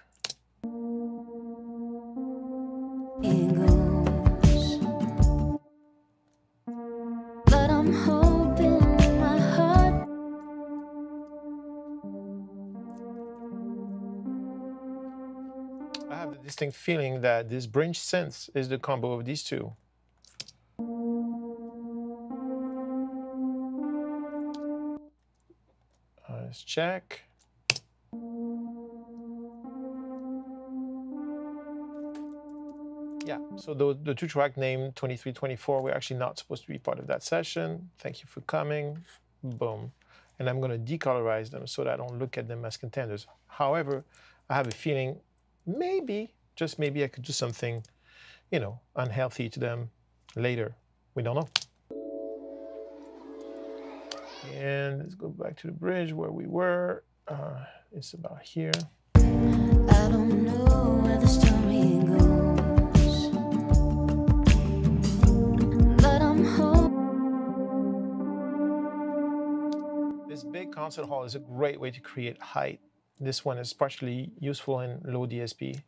Distinct feeling that this bridge sense is the combo of these two. Uh, let's check. Yeah, so the, the two track named 2324 were actually not supposed to be part of that session. Thank you for coming. Boom. And I'm going to decolorize them so that I don't look at them as contenders. However, I have a feeling maybe, just maybe, I could do something, you know, unhealthy to them later. We don't know. And let's go back to the bridge where we were. Uh, it's about here. I don't know where the story goes. But I'm hoping. This big concert hall is a great way to create height. This one is partially useful in low DSP.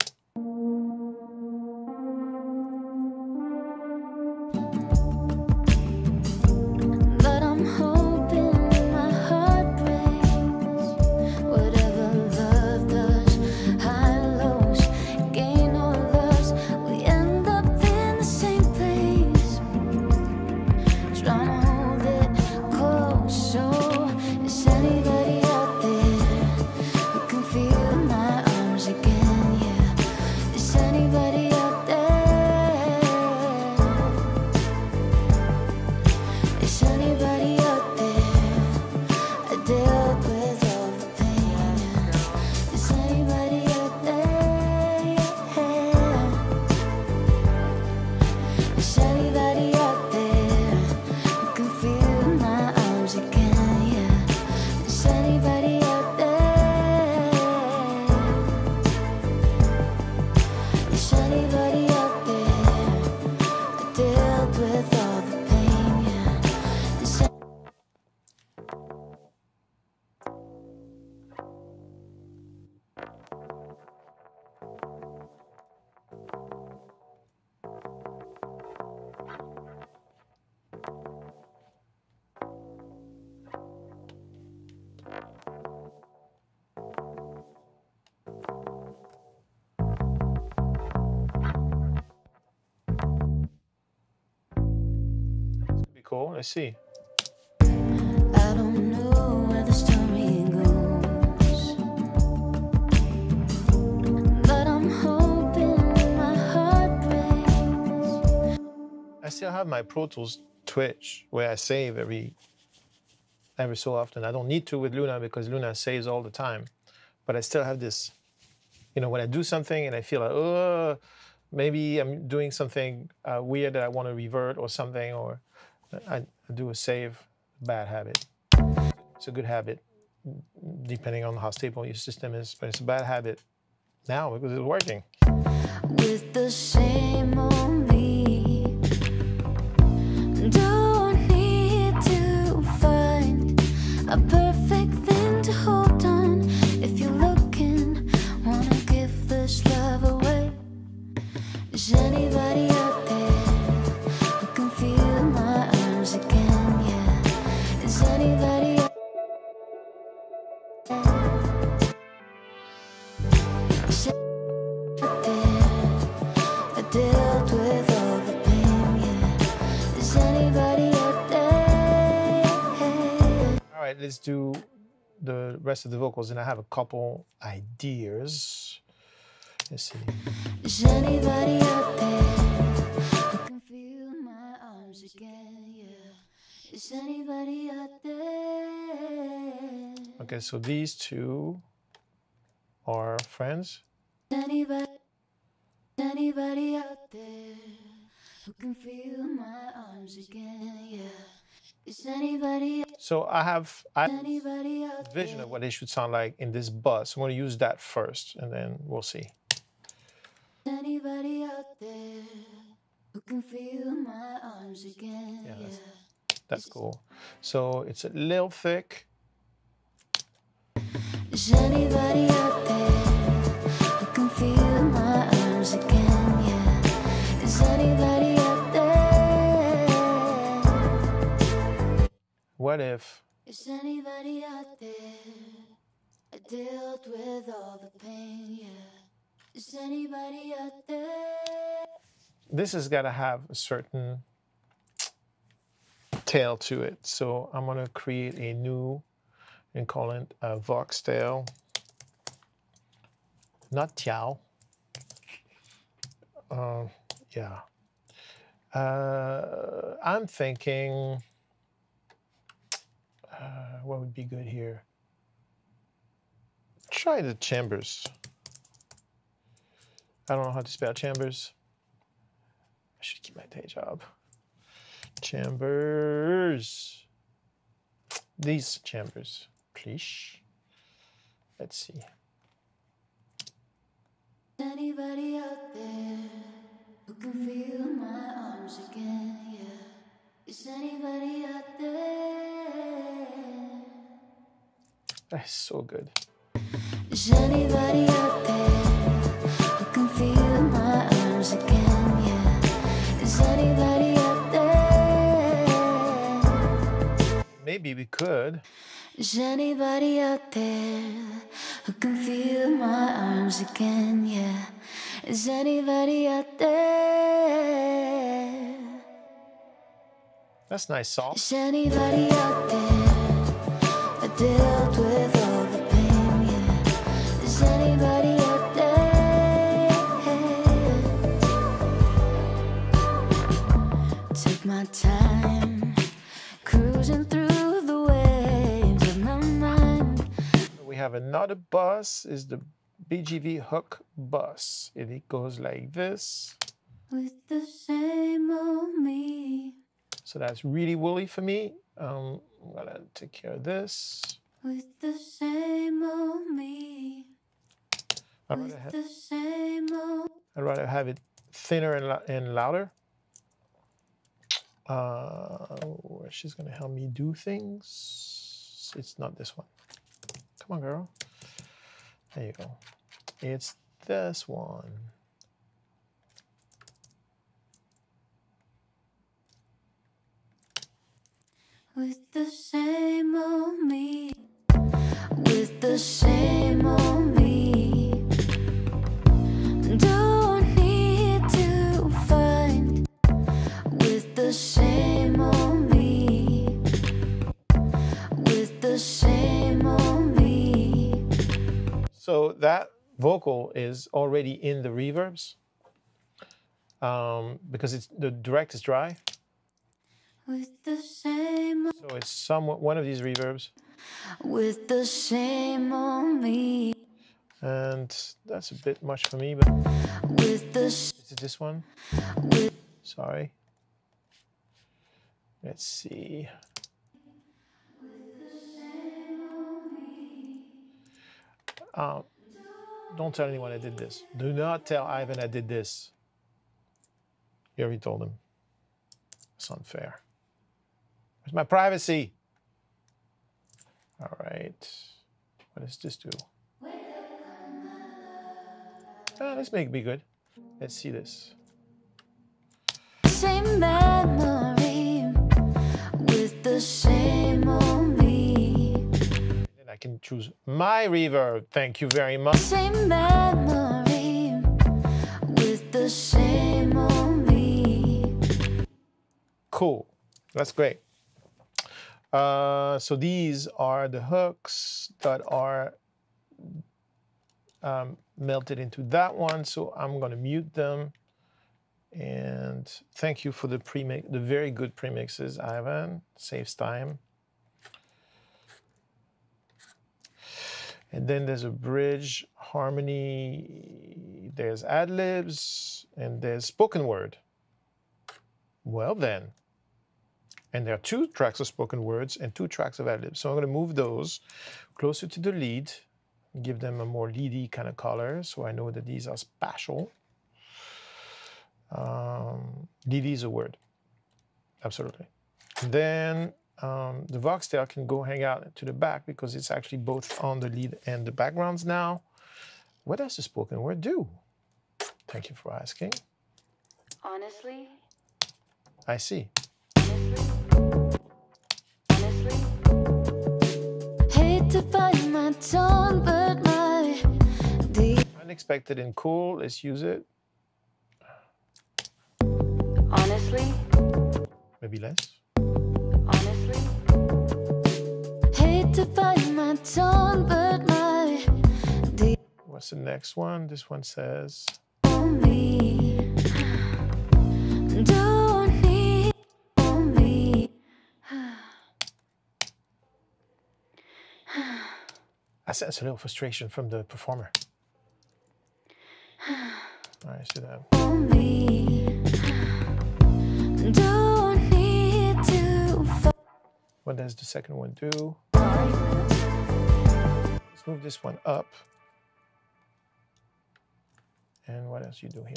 Heart see. I still have my Pro Tools Twitch where I save every every so often. I don't need to with Luna because Luna saves all the time. But I still have this, you know, when I do something and I feel like, oh, maybe I'm doing something uh, weird that I want to revert or something, or I, do a save. Bad habit. It's a good habit, depending on how stable your system is, but it's a bad habit now because it's working. with the same old me. Don't need to find a the rest of the vocals, and I have a couple ideas. Let's see. Is anybody out there who can feel my arms again, yeah? Is anybody out there? Okay, so these two are friends. Anybody, anybody out there who can feel my arms again, yeah? So I have I have a vision of what it should sound like in this bus. I'm going to use that first, and then we'll see. Anybody out there who can feel my arms again? Yeah, Yeah. that's- That's cool. So it's a little thick. Is anybody out there What if Is anybody out there? I dealt with all the pain. Yeah. Is anybody out there? this has got to have a certain tail to it? So I'm going to create a new and call it a Vox tail, not Tiao. Uh, yeah. Uh, I'm thinking, uh, what would be good here? Try the chambers. I don't know how to spell chambers. I should keep my day job. Chambers. These chambers, please. Let's see. Anybody out there who can feel my arms again? Yeah. Is anybody out there? Anybody out there? Maybe we could. Is anybody out there who can feel my arms again? Yeah. Is anybody out there? That's nice soft. Is anybody out there my time cruising through the waves of my mind. We have another bus. Is the BGV hook bus. And it goes like this. With the same old me, So that's really woolly for me. Um, I'm gonna take care of this. with the same old me, I'd rather, with ha- the same old. I'd rather have it thinner and, and louder. Uh, she's gonna help me do things. It's not this one. Come on, girl. There you go. It's this one. With the same old me, with the same old vocal is already in the reverbs um, because it's the direct is dry. With the same, So it's somewhat one of these reverbs, with the same on me. and that's a bit much for me. But With the, is it this one? with Sorry. Let's see. Um, don't tell anyone I did this. Do not tell Ivan I did this. You already told him. It's unfair. Where's my privacy? All right. What does this do? Ah, make it be good. Let's see this. same memory. With the same. And I can choose my reverb. Thank you very much. Same memory. With the same on me. Cool. That's great. Uh, so these are the hooks that are um, melted into that one. So I'm going to mute them. And thank you for the premix, the very good premixes, Ivan. Saves time. And then there's a bridge, harmony, there's ad libs, and there's spoken word. Well, then. And there are two tracks of spoken words and two tracks of ad libs. So I'm going to move those closer to the lead, give them a more leady kind of color so I know that these are spatial. Um, leady is a word. Absolutely. Then um, the Voxtail can go hang out to the back because it's actually both on the lead and the backgrounds now. What does the spoken word do? Thank you for asking. Honestly, I see. honestly, Hate to bite my tongue, but my Unexpected and cool. Let's use it. honestly, Maybe less. What's the next one? This one says, me. Don't need me. I sense a little frustration from the performer. All right, so that. me. Don't need to. What does the second one do? Let's move this one up. And what else you do here?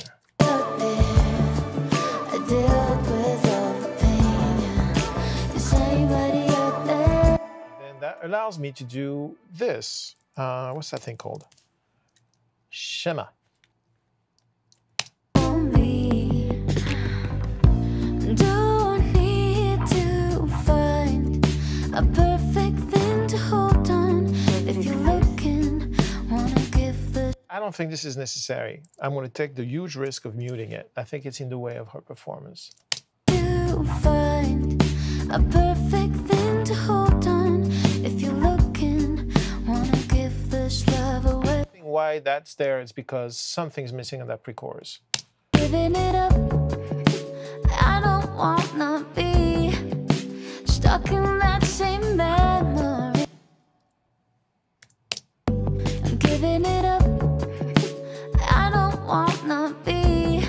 Then that allows me to do this. Uh, what's that thing called? Shema. I don't think this is necessary. I'm going to take the huge risk of muting it. I think it's in the way of her performance. to find a perfect thing to hold on. If you're looking, wanna give this love away. Why that's there is because something's missing on that pre-chorus. Giving it up. I don't wanna be stuck in that same memory. I'm giving it up. I don't wanna be.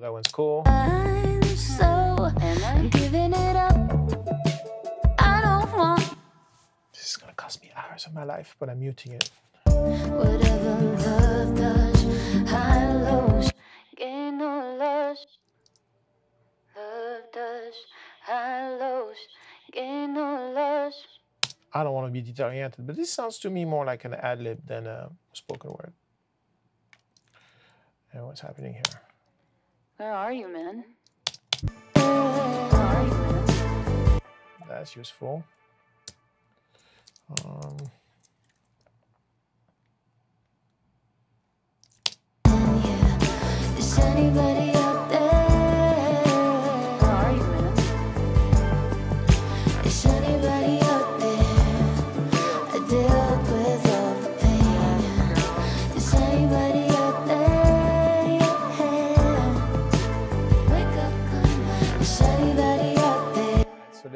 That one's cool. I'm so. I'm giving it up. I don't want This is going to cost me hours of my life, but I'm muting it. whatever love does. High lows, gain or loss. Love does. High lows, gain or loss. I don't want to be detail oriented, but this sounds to me more like an ad lib than a spoken word. And what's happening here? where are you, man? That's useful. Um, Is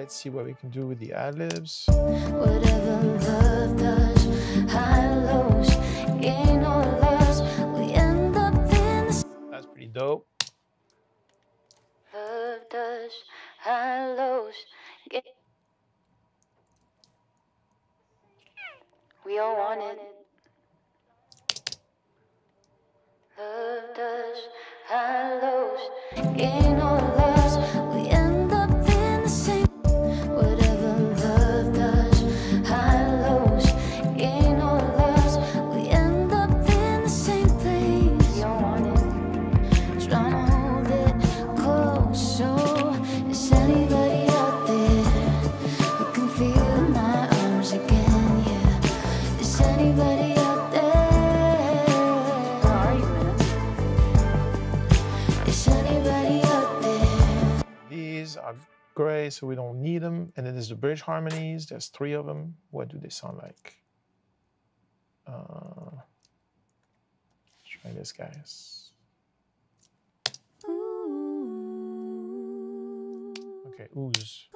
let's see what we can do with the ad libs. Whatever love does, high lows, gain or loss, we end up in the That's pretty dope. Love does high lows. Get we all want it. Love does high lows. gain or loss, gray, so we don't need them. And then there's the bridge harmonies. There's three of them. What do they sound like? Uh, try this, guys. Okay, ooze.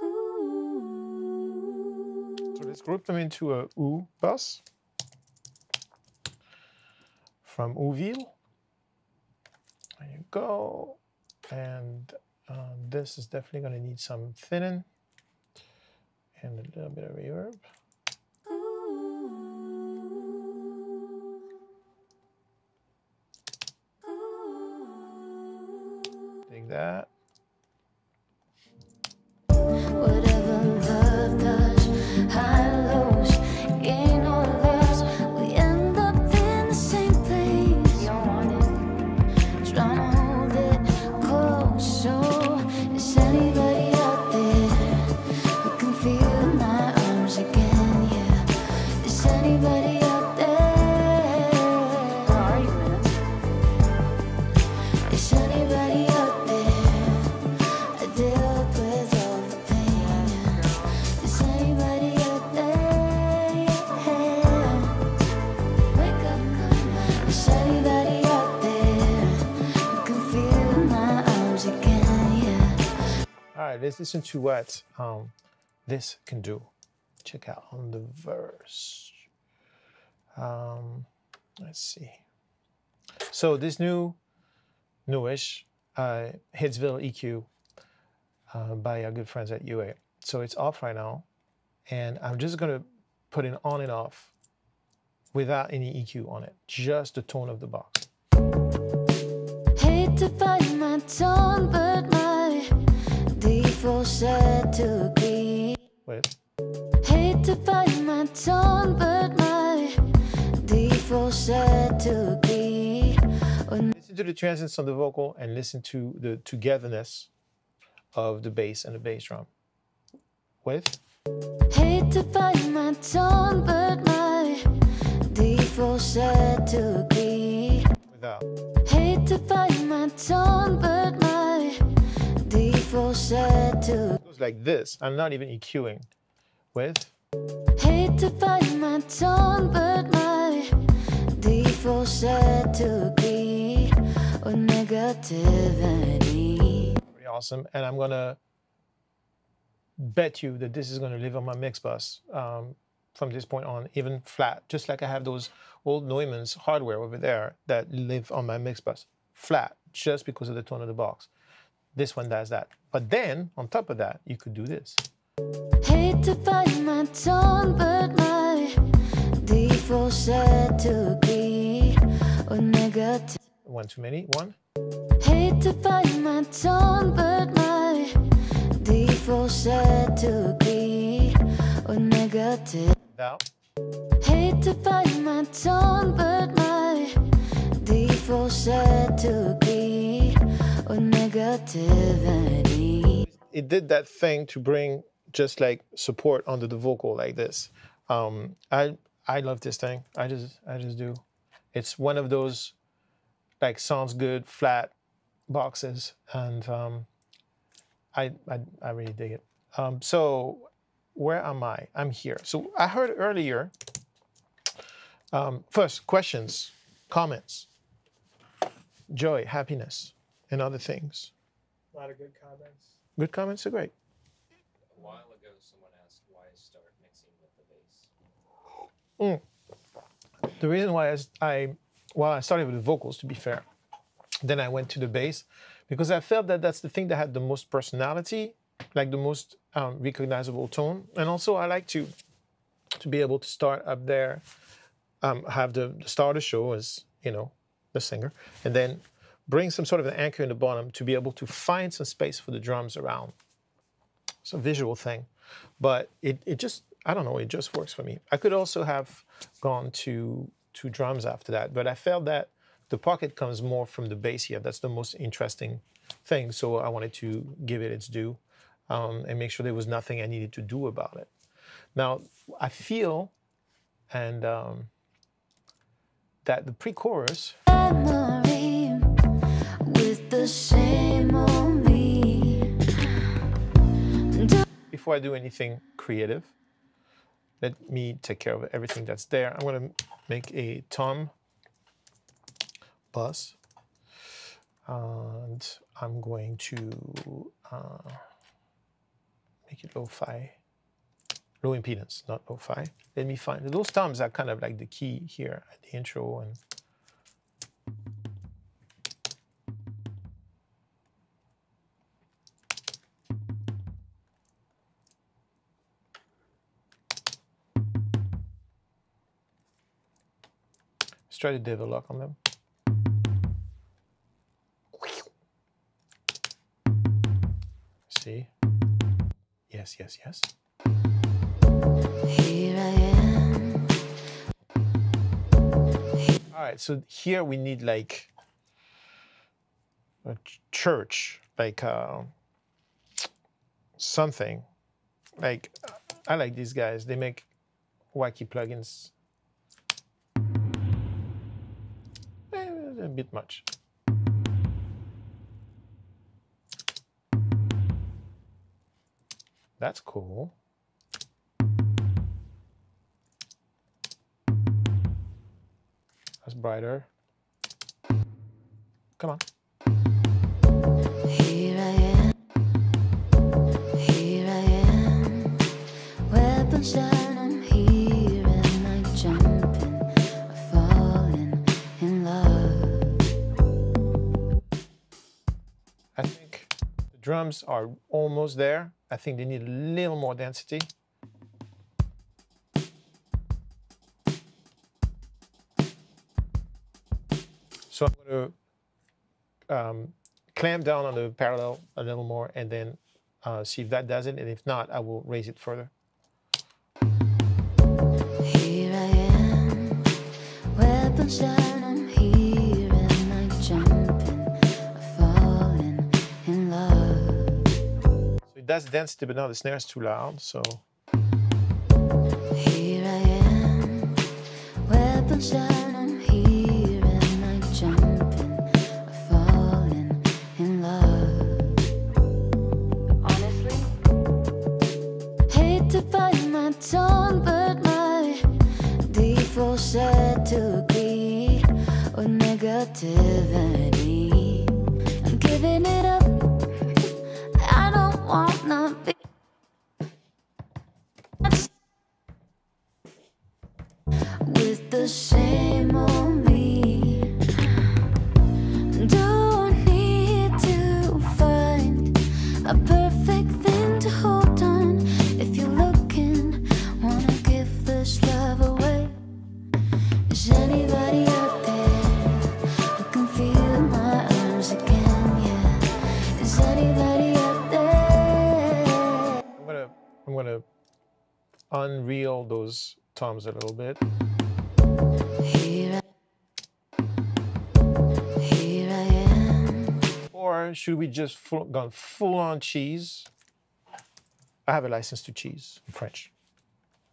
So let's group them into a oo bus from Ouville. There you go. And um, this is definitely going to need some thinning and a little bit of reverb. Dig that. Let's listen to what um, this can do. Check out on the verse. Um, let's see. So this new, newish uh, Hitsville EQ uh, by our good friends at UA. So it's off right now, and I'm just gonna put it on and off without any EQ on it, just the tone of the box. Said to agree. With Hate to bite my tongue, but my default said to agree. Listen to the transients on the vocal and listen to the togetherness of the bass and the bass drum. With hate to bite my tongue, but my default said to agree. without. Hate to bite my tongue, but my default said to It goes like this. I'm not even EQing. With Hate to bite my tongue, but my default said to agree with negativity. pretty awesome. And I'm gonna bet you that this is gonna live on my mix bus um, from this point on, even flat, just like I have those old Neumann's hardware over there that live on my mix bus, flat, just because of the tone of the box. This one does that. But then on top of that, you could do this. Hate to bite my tongue, but my default said to agree with negative. One too many. One. Hate to bite my tongue, but my default said to agree negative. Hate to bite my tongue, but my default said to agree with negativity. It did that thing to bring just like support under the vocal like this. Um, I I love this thing. I just I just do. It's one of those like sounds good flat boxes, and um, I, I I really dig it. Um, so where am I? I'm here. So I heard earlier. Um, first questions, comments, joy, happiness, and other things. A lot of good comments. Good comments are great. A while ago, someone asked why I start mixing with the bass. The reason why is I, well, I started with the vocals, to be fair. Then I went to the bass because I felt that that's the thing that had the most personality, like the most um, recognizable tone. And also, I like to to be able to start up there, um, have the, the star of the show as, you know, the singer, and then bring some sort of an anchor in the bottom to be able to find some space for the drums around. It's a visual thing, but it, it just, I don't know, it just works for me. I could also have gone to, to drums after that, but I felt that the pocket comes more from the bass here. That's the most interesting thing. So I wanted to give it its due um, and make sure there was nothing I needed to do about it. Now, I feel and um, that the pre-chorus before I do anything creative, let me take care of everything that's there. I'm going to make a tom bus, and I'm going to uh, make it lo-fi, low impedance, not lo-fi. Let me find those toms are kind of like the key here at the intro and. Try to develop on them. See? Yes, yes, yes. Here I am. All right, so here we need like a ch- church, like uh, something. Like I like these guys. They make wacky plugins. Bit much. That's cool. That's brighter. Come on. Here I am. Here I am. Weapons are almost there. I think they need a little more density. So I'm going to um, clamp down on the parallel a little more and then uh, see if that does it. And if not, I will raise it further. Here I am. Does density, but now the snare is too loud. So Here I am. Weapons down, unreel those toms a little bit. Here I, here I am. Or should we just full, gone full on cheese? I have a license to cheese in French.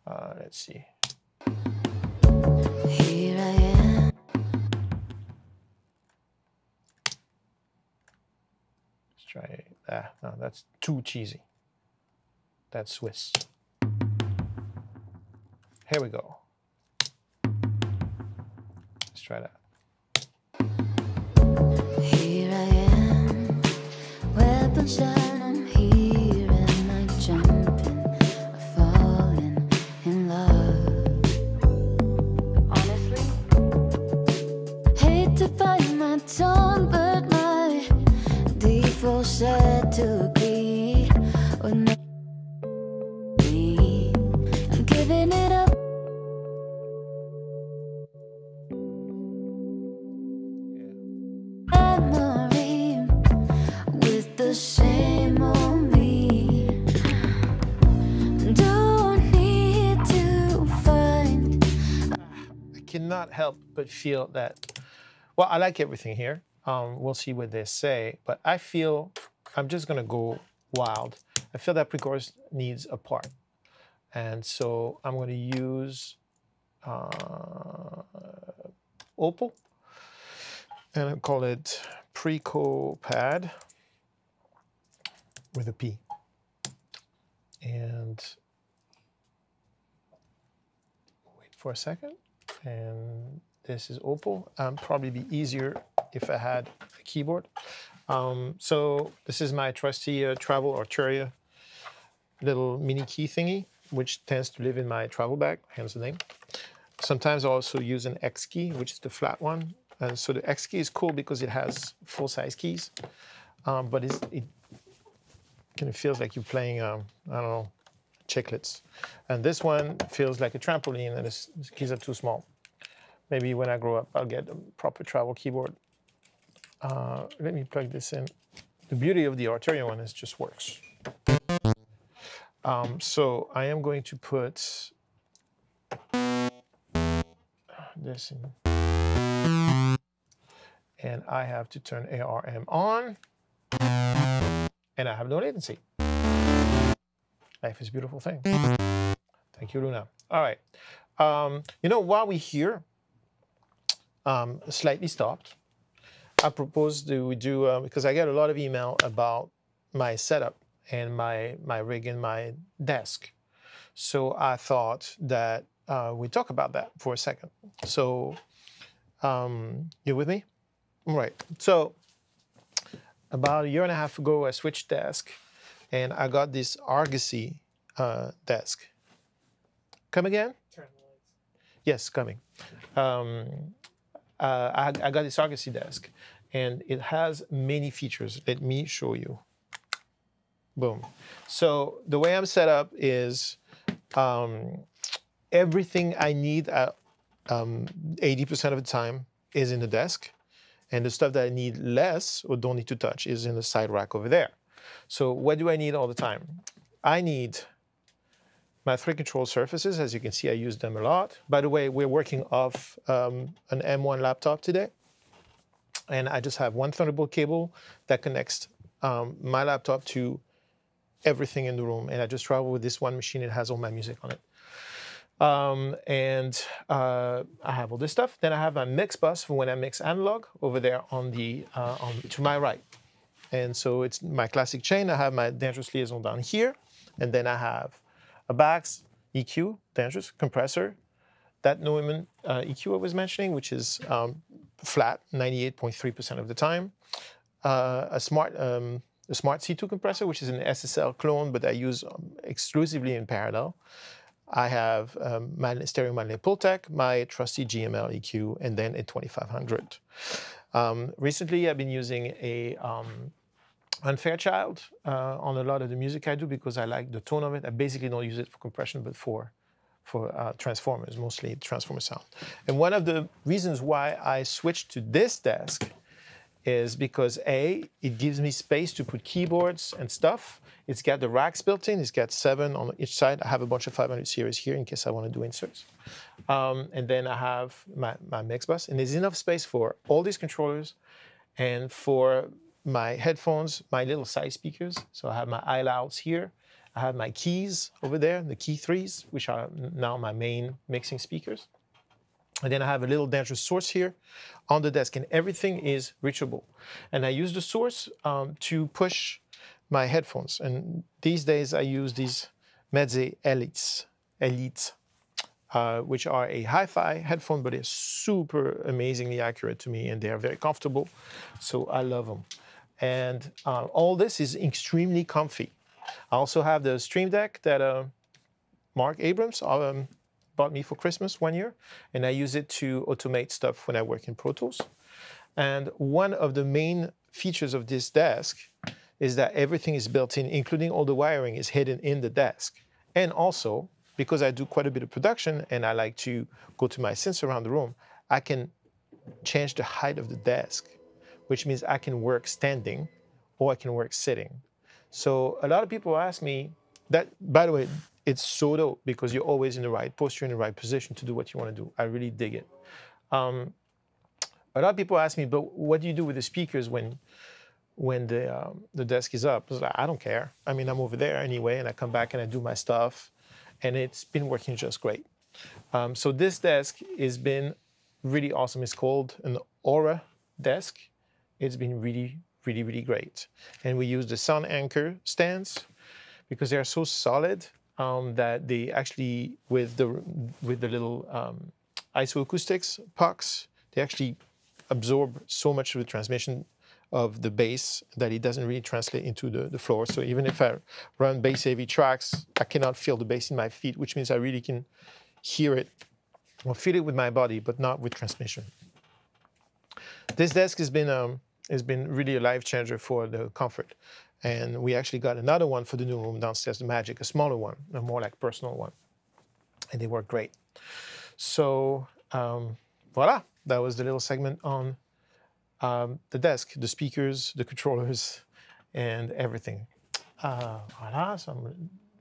Uh, let's see. Here I am. Let's try that. No, that's too cheesy. That's Swiss. Here we go. Let's try that. Here I am. Cannot help but feel that. Well, I like everything here. Um, we'll see what they say, but I feel I'm just gonna go wild. I feel that pre-chorus needs a part, and so I'm gonna use uh, Opal, and I'll call it Preco Pad with a P, and wait for a second. And this is Opal. Um, probably be easier if I had a keyboard. Um, so this is my trusty uh, travel Arturia little mini key thingy, which tends to live in my travel bag, hence the name. Sometimes I also use an X key, which is the flat one. And so the X key is cool because it has full-size keys, um, but it kind of feels like you're playing, um, I don't know, chiclets. And this one feels like a trampoline, and its keys are too small. Maybe when I grow up, I'll get a proper travel keyboard. Uh, let me plug this in. The beauty of the Arturia one is just works. Um, so I am going to put this in. And I have to turn ARM on. And I have no latency. Life is a beautiful thing. Thank you, Luna. All right. Um, you know, while we're here, um, slightly stopped. I propose that we do uh, because I get a lot of email about my setup and my my rig and my desk. So I thought that uh, we talk about that for a second. So um, you with me? All right. So about a year and a half ago, I switched desk, and I got this Argosy uh, desk. Come again? Turn the lights. Yes, coming. Um, uh, I, I got this Argosy desk, and it has many features. Let me show you. Boom. So the way I'm set up is um, everything I need at um, 80% of the time is in the desk, and the stuff that I need less or don't need to touch is in the side rack over there. So what do I need all the time? I need my three control surfaces. As you can see, I use them a lot. By the way, we're working off um, an M1 laptop today. And I just have one Thunderbolt cable that connects um, my laptop to everything in the room. And I just travel with this one machine. It has all my music on it. Um, and uh, I have all this stuff. Then I have my mix bus for when I mix analog over there on the uh, on to my right. And so it's my classic chain. I have my dangerous liaison down here, and then I have a Bax EQ, dangerous compressor, that Neumann uh, EQ I was mentioning, which is um, flat 98.3% of the time, uh, a smart um, a smart C2 compressor, which is an SSL clone, but I use um, exclusively in parallel. I have um, my stereo Manley Pultec, my trusty GML EQ, and then a 2500. Um, recently, I've been using a um, Unfairchild uh, on a lot of the music I do because I like the tone of it. I basically don't use it for compression, but for for uh, transformers, mostly transformer sound. And one of the reasons why I switched to this desk is because A, it gives me space to put keyboards and stuff. It's got the racks built in. It's got seven on each side. I have a bunch of 500 series here in case I want to do inserts. Um, and then I have my, my mix bus. And there's enough space for all these controllers and for my headphones, my little side speakers. So I have my iLouds here. I have my keys over there, the Kii Threes, which are now my main mixing speakers. And then I have a little dangerous source here on the desk, and everything is reachable. And I use the source um, to push my headphones. And these days I use these Meze Elites, Elites uh, which are a hi-fi headphone, but they're super amazingly accurate to me, and they are very comfortable. So I love them. And uh, all this is extremely comfy. I also have the Stream Deck that uh, Mark Abrams um, bought me for Christmas one year, and I use it to automate stuff when I work in Pro Tools. And one of the main features of this desk is that everything is built in, including all the wiring is hidden in the desk. And also, because I do quite a bit of production and I like to go to my sensor around the room, I can change the height of the desk, which means I can work standing or I can work sitting. So a lot of people ask me that, by the way, it's so dope because you're always in the right posture, in the right position to do what you want to do. I really dig it. Um, a lot of people ask me, but what do you do with the speakers when when the um, the desk is up? I like, I don't care. I mean, I'm over there anyway, and I come back and I do my stuff, and it's been working just great. Um, so this desk has been really awesome. It's called an Aura desk. It's been really, really, really great. And we use the Sound Anchor stands because they are so solid um, that they actually, with the with the little um, isoacoustics pucks, they actually absorb so much of the transmission of the bass that it doesn't really translate into the, the floor. So even if I run bass heavy tracks, I cannot feel the bass in my feet, which means I really can hear it or feel it with my body, but not with transmission. This desk has been um, has been really a life changer for the comfort. And we actually got another one for the new room downstairs, the Magic, a smaller one, a more like personal one. And they work great. So um, voila, that was the little segment on um, the desk, the speakers, the controllers, and everything. Uh, voila, so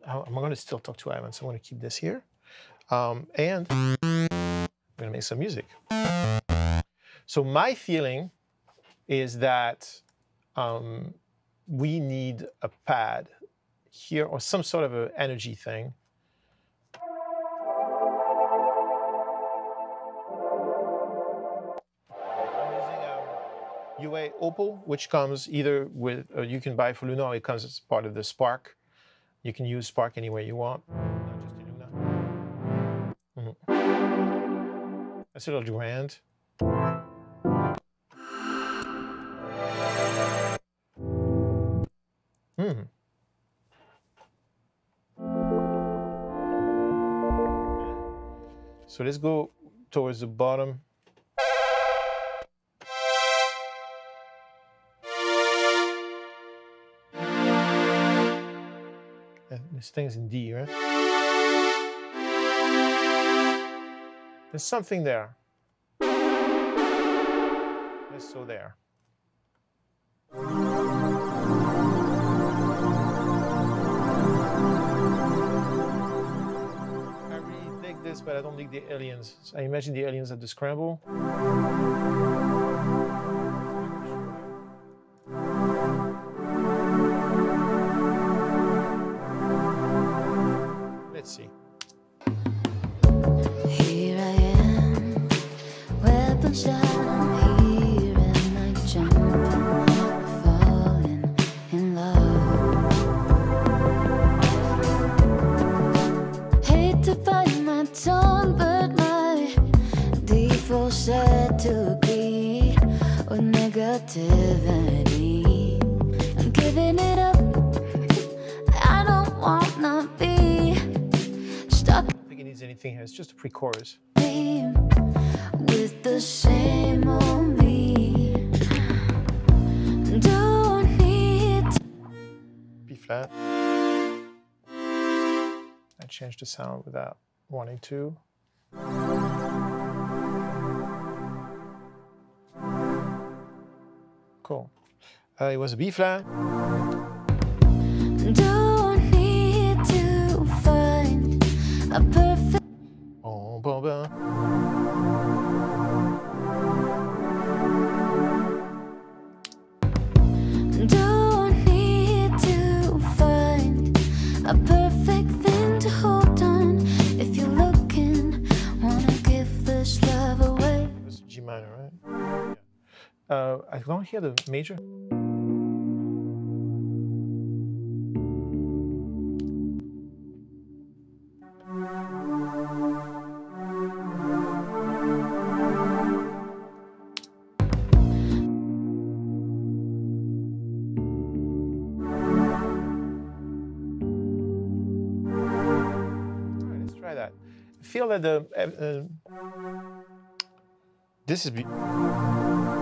I'm, I'm going to still talk to Ivan, so I'm going to keep this here. Um, and I'm going to make some music. So my feeling is that um, we need a pad here or some sort of an energy thing. UA Opal, which comes either with, uh, you can buy for Luna, or it comes as part of the Spark. You can use Spark any way you want, not just in Luna. Mhm. That's a little grand. Hmm. So let's go towards the bottom. Thing's in D, right? There's something there. Let's there. I really dig this, but I don't dig the aliens. So I imagine the aliens at the scramble. Negativity. I'm giving it up. I don't wanna be stuck. I don't think it needs anything here. It's just a pre-chorus. with the same old me. Don't need B flat. I changed the sound without wanting to. Cool. Uh, it was a B flat. don't need to find a Uh, I don't hear the major. Let's try that. Feel that the uh, uh, this is.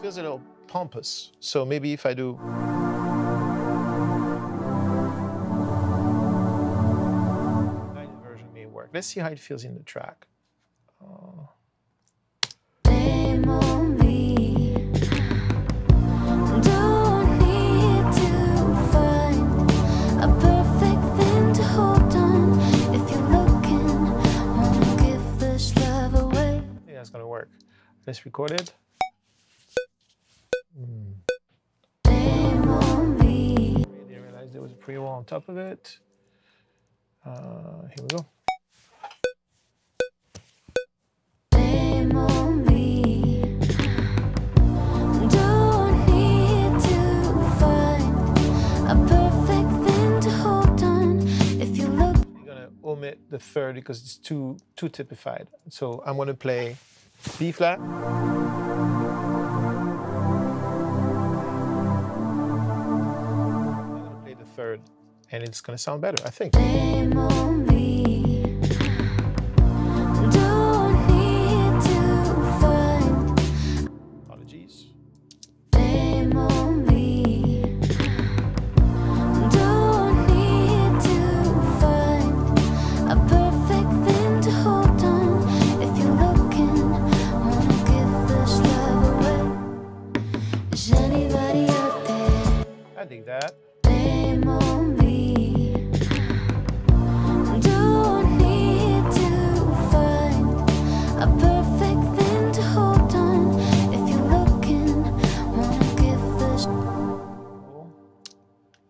Feels a little pompous. So maybe if I do. Guided version may work. Let's see how it feels in the track. Blame on me. Don't need to find a perfect thing to hold on. If you're looking, wanna give this love away. I think that's gonna work. Let's record it. Me. I didn't realize there was a pre-roll on top of it. Uh, here we go. Omit the third because it's too too typified. So I'm gonna play B flat. And it's gonna sound better, I think. Blame on me. Don't need to find. Apologies. Blame on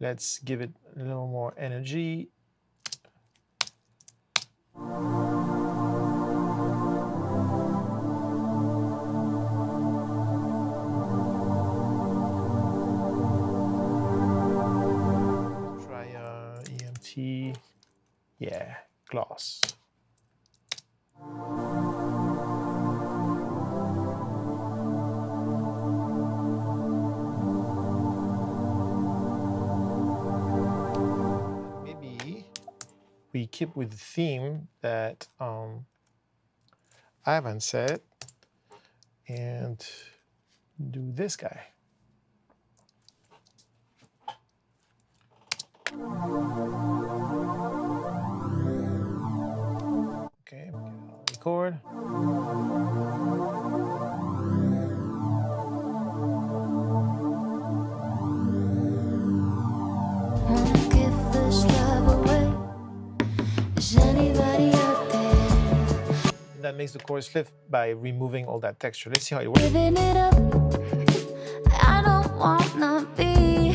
Let's give it a little more energy. Try uh, EMT. Yeah, gloss. We keep with the theme that um, Ivan said and do this guy. Okay, record. That makes the chorus lift by removing all that texture. Let's see how it works. It up. I don't wanna be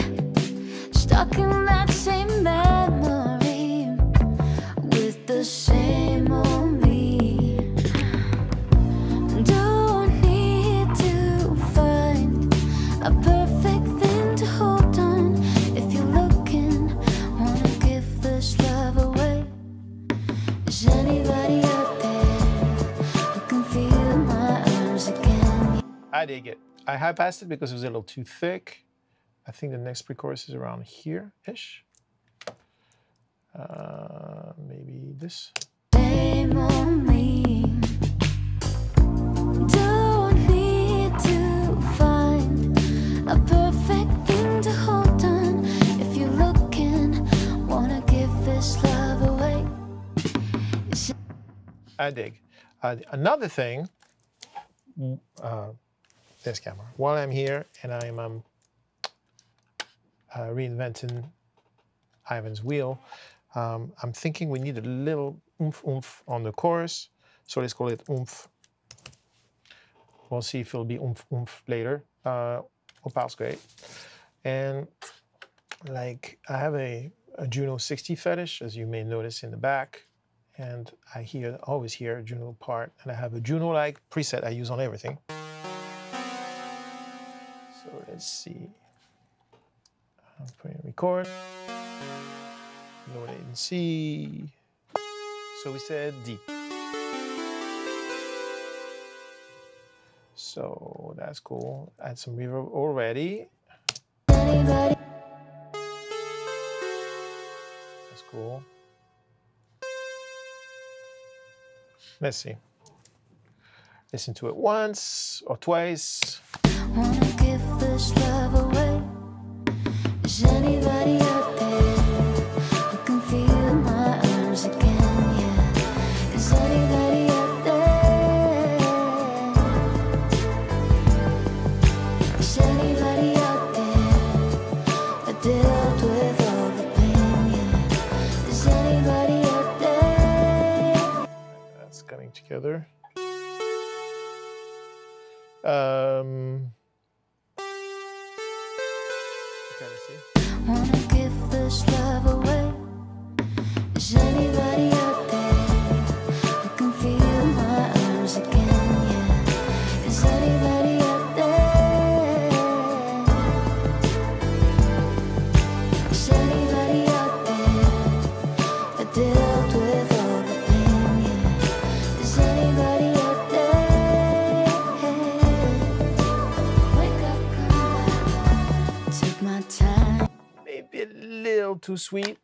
stuck in that same I dig it. I high passed it because it was a little too thick. I think the next pre-chorus is around here-ish. Uh, maybe this. Blame on me. Don't need to find a perfect thing to hold on. If you're looking, wanna give this love away. Is I dig. Uh, another thing, uh, this camera. While I'm here and I'm um, uh, reinventing Ivan's wheel, um, I'm thinking we need a little oomph oomph on the chorus. So let's call it oomph. We'll see if it'll be oomph oomph later. Uh, Opal's great. And like I have a, a Juno 60 fetish, as you may notice in the back and I hear always hear Juno part, and I have a Juno-like preset I use on everything. Let's see. I'm putting record. Low latency. So we said D. So that's cool. Add some reverb already. That's cool. Let's see. Listen to it once or twice. Is anybody out there who can feel my arms again? Yeah. Is anybody out there? Is anybody out there dealt with all the pain? Yeah. Is anybody out there? That's coming together. Um, too sweet.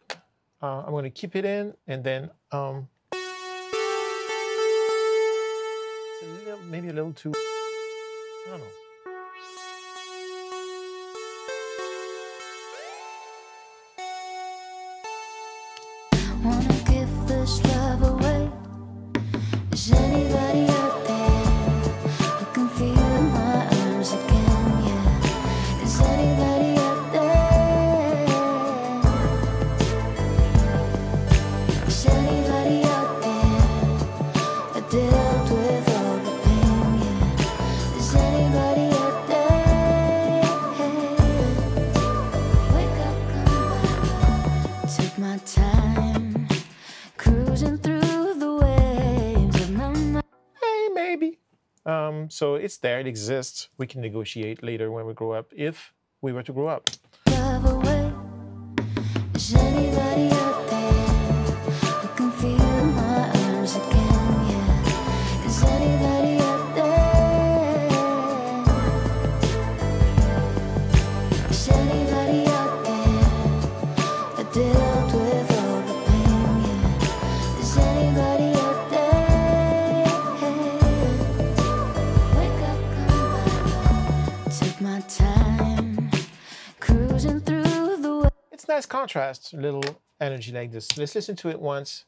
Uh, I'm gonna keep it in and then um, a little, maybe a little too, I don't know. So it's there, it exists. We can negotiate later when we grow up, if we were to grow up. nice contrast, a little energy like this. Let's listen to it once.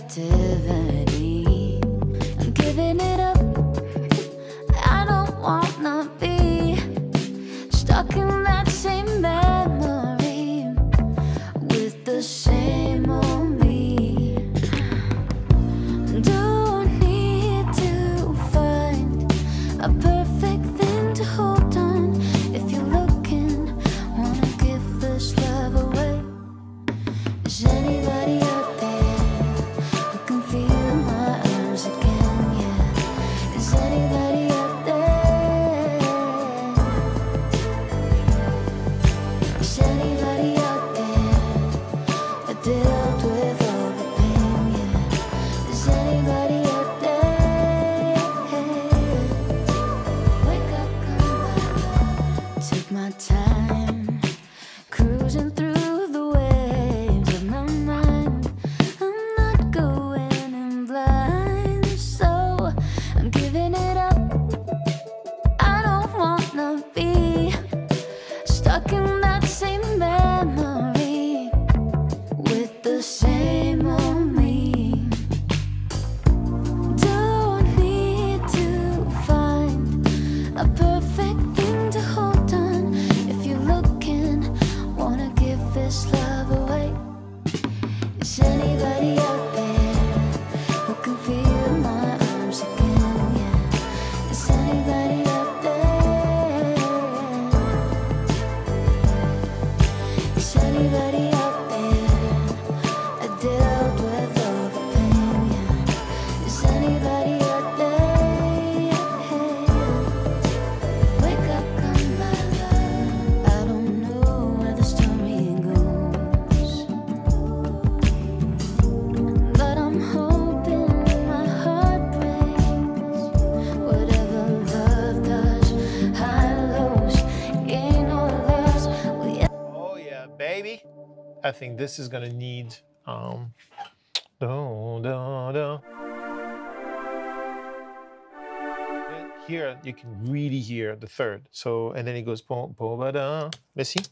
divine. I'm giving it. I think this is gonna need. Um. Here you can really hear the third. So and then it goes boom boom ba da. Let's see.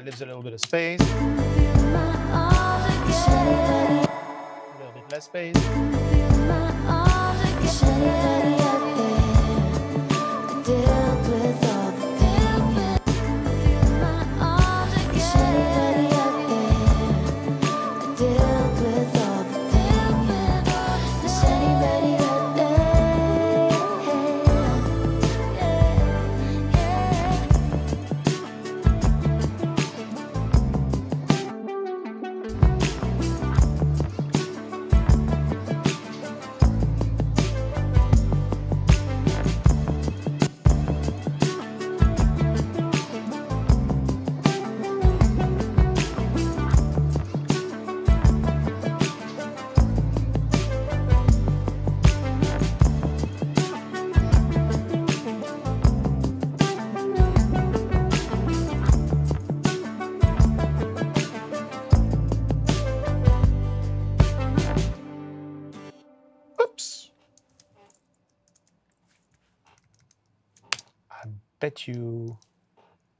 The ad-libs a little bit of space. Feel my arms again. A little bit less space.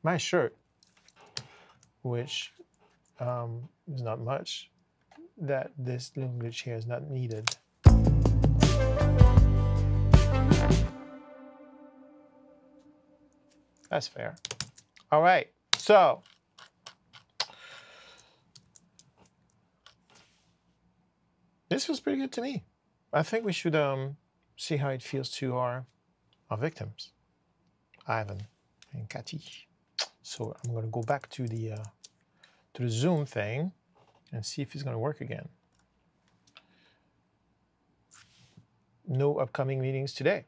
My shirt, which um, is not much, that this little glitch here is not needed. That's fair. All right. So this feels pretty good to me. I think we should um, see how it feels to our our victims, Ivan and Kati. So I'm gonna go back to the uh, to the Zoom thing and see if it's gonna work again. No upcoming meetings today.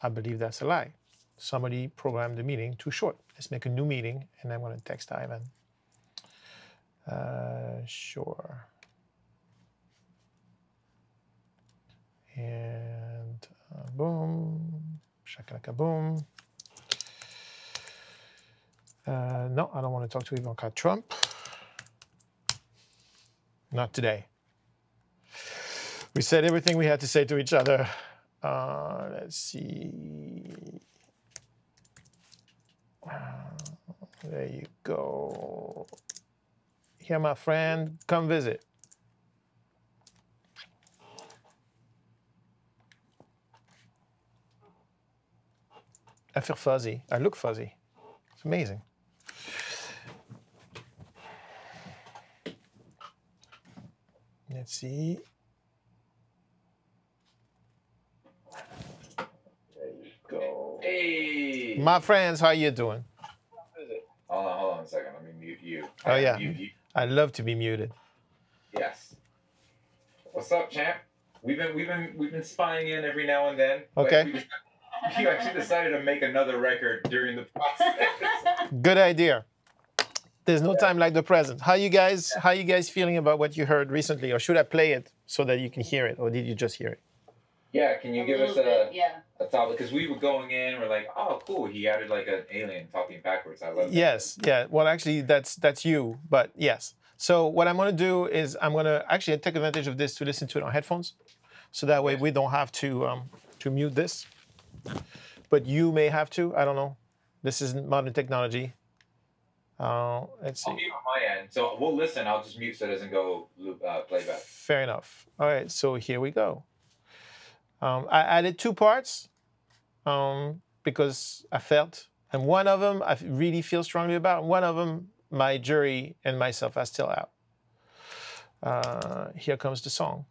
I believe that's a lie. Somebody programmed the meeting too short. Let's make a new meeting, and I'm gonna text Ivan. Uh, sure. And uh, boom, shakalaka boom. Uh, no, I don't want to talk to Ivanka Trump. Not today. We said everything we had to say to each other. Uh, let's see. Uh, there you go. Here, my friend, come visit. I feel fuzzy. I look fuzzy. It's amazing. Let's see. There you go. Hey. My friends, how you doing? Hold on, hold on a second. Let me mute you. Oh, yeah. Mute you. I love to be muted. Yes. What's up, champ? We've been we've been we've been spying in every now and then. Okay. [laughs] You actually decided to make another record during the process. Good idea. There's no time like the present. How you guys? How you guys feeling about what you heard recently, or should I play it so that you can hear it, or did you just hear it? yeah, can you A give us a, bit, yeah. a topic? Because we were going in, we're like, oh, cool. He added like an alien talking backwards. I love that. Yes, yeah. Well, actually, that's that's you, but yes. So what I'm gonna do is I'm gonna actually take advantage of this to listen to it on headphones, so that way we don't have to um, to mute this. But you may have to. I don't know. This is modern technology. Uh, let's I'll see. mute on my end. So we'll listen. I'll just mute so it doesn't go loop, uh, playback. Fair enough. All right, so here we go. Um, I added two parts um, because I felt, and one of them I really feel strongly about. One of them, my jury and myself are still out. Uh, here comes the song.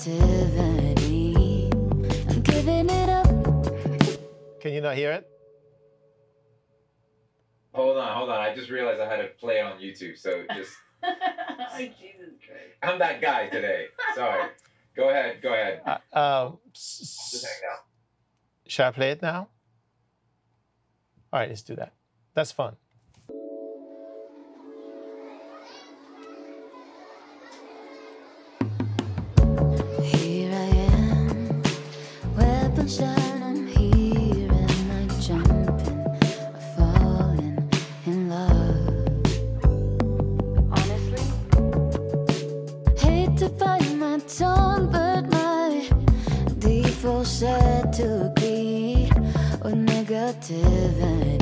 Negativity. I'm giving it up. Can you not hear it? Hold on, hold on. I just realized I had to play it on YouTube. So just, [laughs] oh, Jesus Christ. I'm that guy today. Sorry. Go ahead. Go ahead. Uh, um, Just hang out. Shall I play it now? All right, let's do that. That's fun. Said to agree with negativity.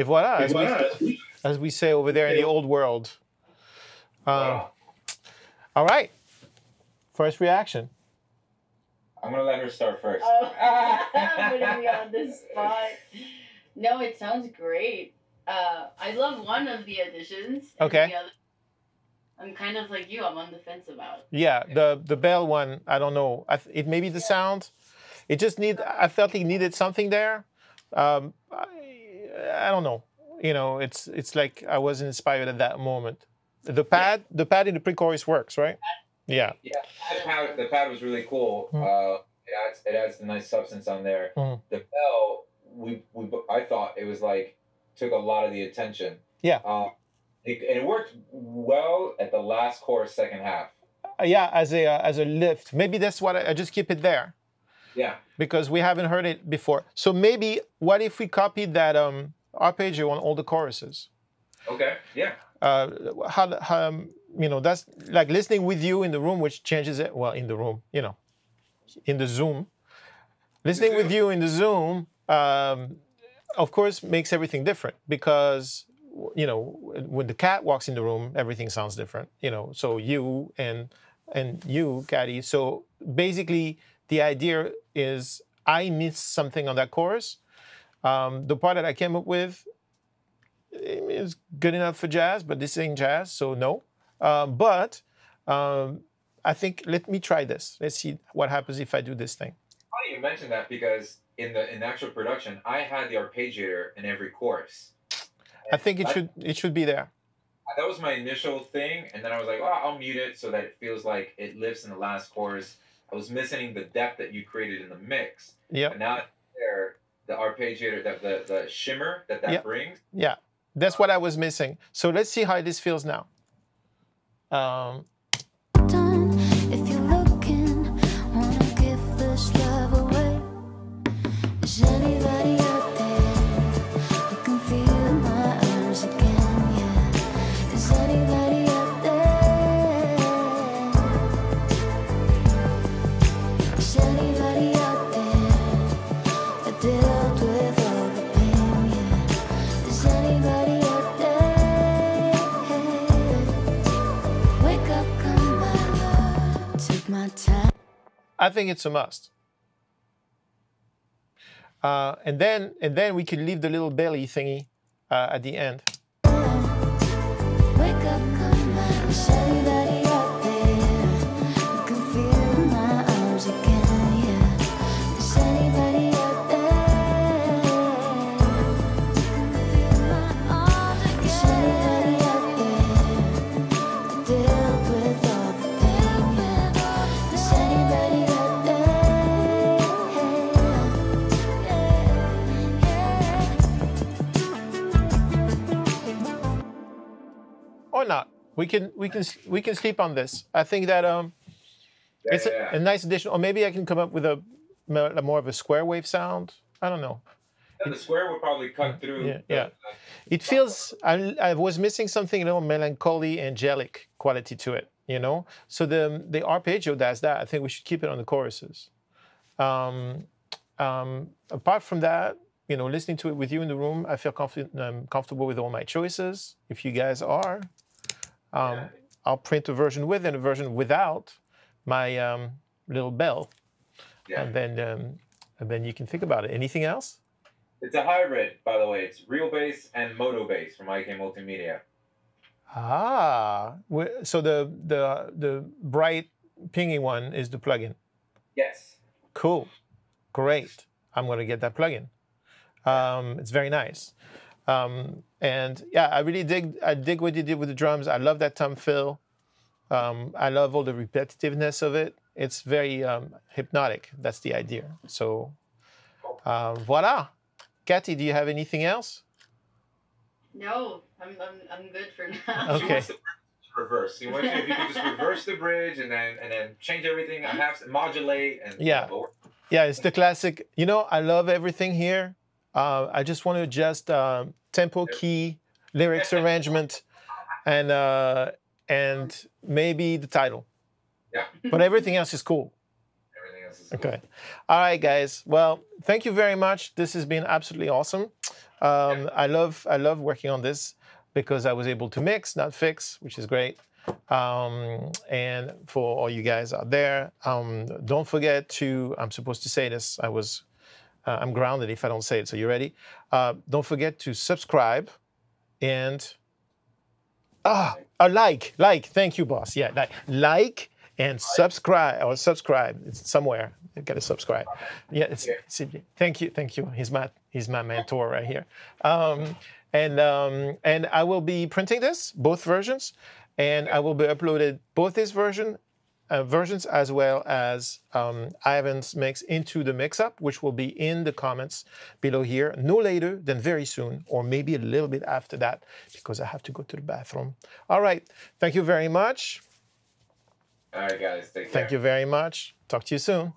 Et voilà, as we, as we say over there in the old world. Um, Wow. all right. First reaction. I'm gonna let her start first. Oh, [laughs] putting me on the spot. No, it sounds great. Uh, I love one of the additions. Okay. the other- I'm kind of like you. I'm on the fence about. Yeah, the the bell one. I don't know. I, th- it may be the sound. It just need. I felt it needed something there. Um, I, I don't know. You know, it's it's like I wasn't inspired at that moment. The pad, the pad in the pre-chorus works, right? Yeah. Yeah, the pad, the pad was really cool. Mm. Uh, it adds it adds the nice substance on there. Mm. The bell, we, we I thought it was like took a lot of the attention. Yeah. Uh, it, and it worked well at the last chorus, second half. Uh, yeah, as a uh, as a lift. Maybe that's what I, I just keep it there Yeah. because we haven't heard it before. So maybe what if we copied that um, arpeggio on all the choruses? Okay. Yeah. uh, how, how um, you know that's like listening with you in the room which changes it well in the room you know in the zoom listening with you in the zoom um, of course makes everything different because you know when the cat walks in the room everything sounds different you know so you and and you Caddy. so basically the idea is i missed something on that chorus um, the part that i came up with is good enough for jazz, but this ain't jazz, so no. Um, but um, I think let me try this. Let's see what happens if I do this thing. Funny you mentioned that because in the in the actual production, I had the arpeggiator in every chorus. I think it should it should be there. that was my initial thing, and then I was like, oh, I'll mute it so that it feels like it lifts in the last chorus. I was missing the depth that you created in the mix. Yeah. Now there, the arpeggiator, the, the, the shimmer that that Yep. brings. Yeah, that's what I was missing. So let's see how this feels now. Um, I think it's a must. Uh, and then and then we could leave the little belly thingy uh, at the end. We can we can we can sleep on this. I think that um, Yeah, it's a, yeah, a nice addition. Or maybe I can come up with a mo- more of a square wave sound. I don't know. And the square would probably cut through. Yeah, the- yeah. It feels I, I was missing something a little melancholy, angelic quality to it, you know. So the the arpeggio does that. I think we should keep it on the choruses. Um, um, apart from that, you know, listening to it with you in the room, I feel confident, um, comfortable with all my choices. If you guys are, um, Yeah. I'll print a version with and a version without my um, little bell, yeah. and then um, and then you can think about it. Anything else? It's a hybrid, by the way. It's real bass and MODO BASS from IK Multimedia. Ah, so the the the bright pingy one is the plugin. Yes. Cool, great. I'm gonna get that plugin. Um, it's very nice. Um, and yeah, I really dig. I dig what you did with the drums. I love that tom fill. Um, I love all the repetitiveness of it. It's very um, hypnotic. That's the idea. So, uh, voila. Cathy, do you have anything else? No, I'm, I'm, I'm good for now. Okay. wants the bridge reverse. She wants you, if you could just reverse the bridge and then and then change everything, and have modulate and Yeah. Yeah, it's the classic. You know, I love everything here. Uh, I just want to adjust um, tempo, key, lyrics [laughs] arrangement, and uh, and maybe the title. Yeah. But everything else is cool. Everything else is cool. Okay. All right, guys. Well, thank you very much. This has been absolutely awesome. Um, I love I love working on this because I was able to mix, not fix, which is great. Um, and for all you guys out there, um, don't forget to. I'm supposed to say this. I was. Uh, I'm grounded if I don't say it. So you ready? Uh, don't forget to subscribe and ah a like like. Thank you, boss. Yeah, like like and subscribe or subscribe. It's somewhere. You gotta subscribe. Yeah, it's, it's- thank you, thank you. He's my he's my mentor right here. Um, and um, and I will be printing this both versions, and I will be uploaded both this version. Uh, versions as well as um, Ivan's mix into the mix-up, which will be in the comments below here, no later than very soon, or maybe a little bit after that, because I have to go to the bathroom. All right, thank you very much. All right, guys. Thank you very much. Talk to you soon.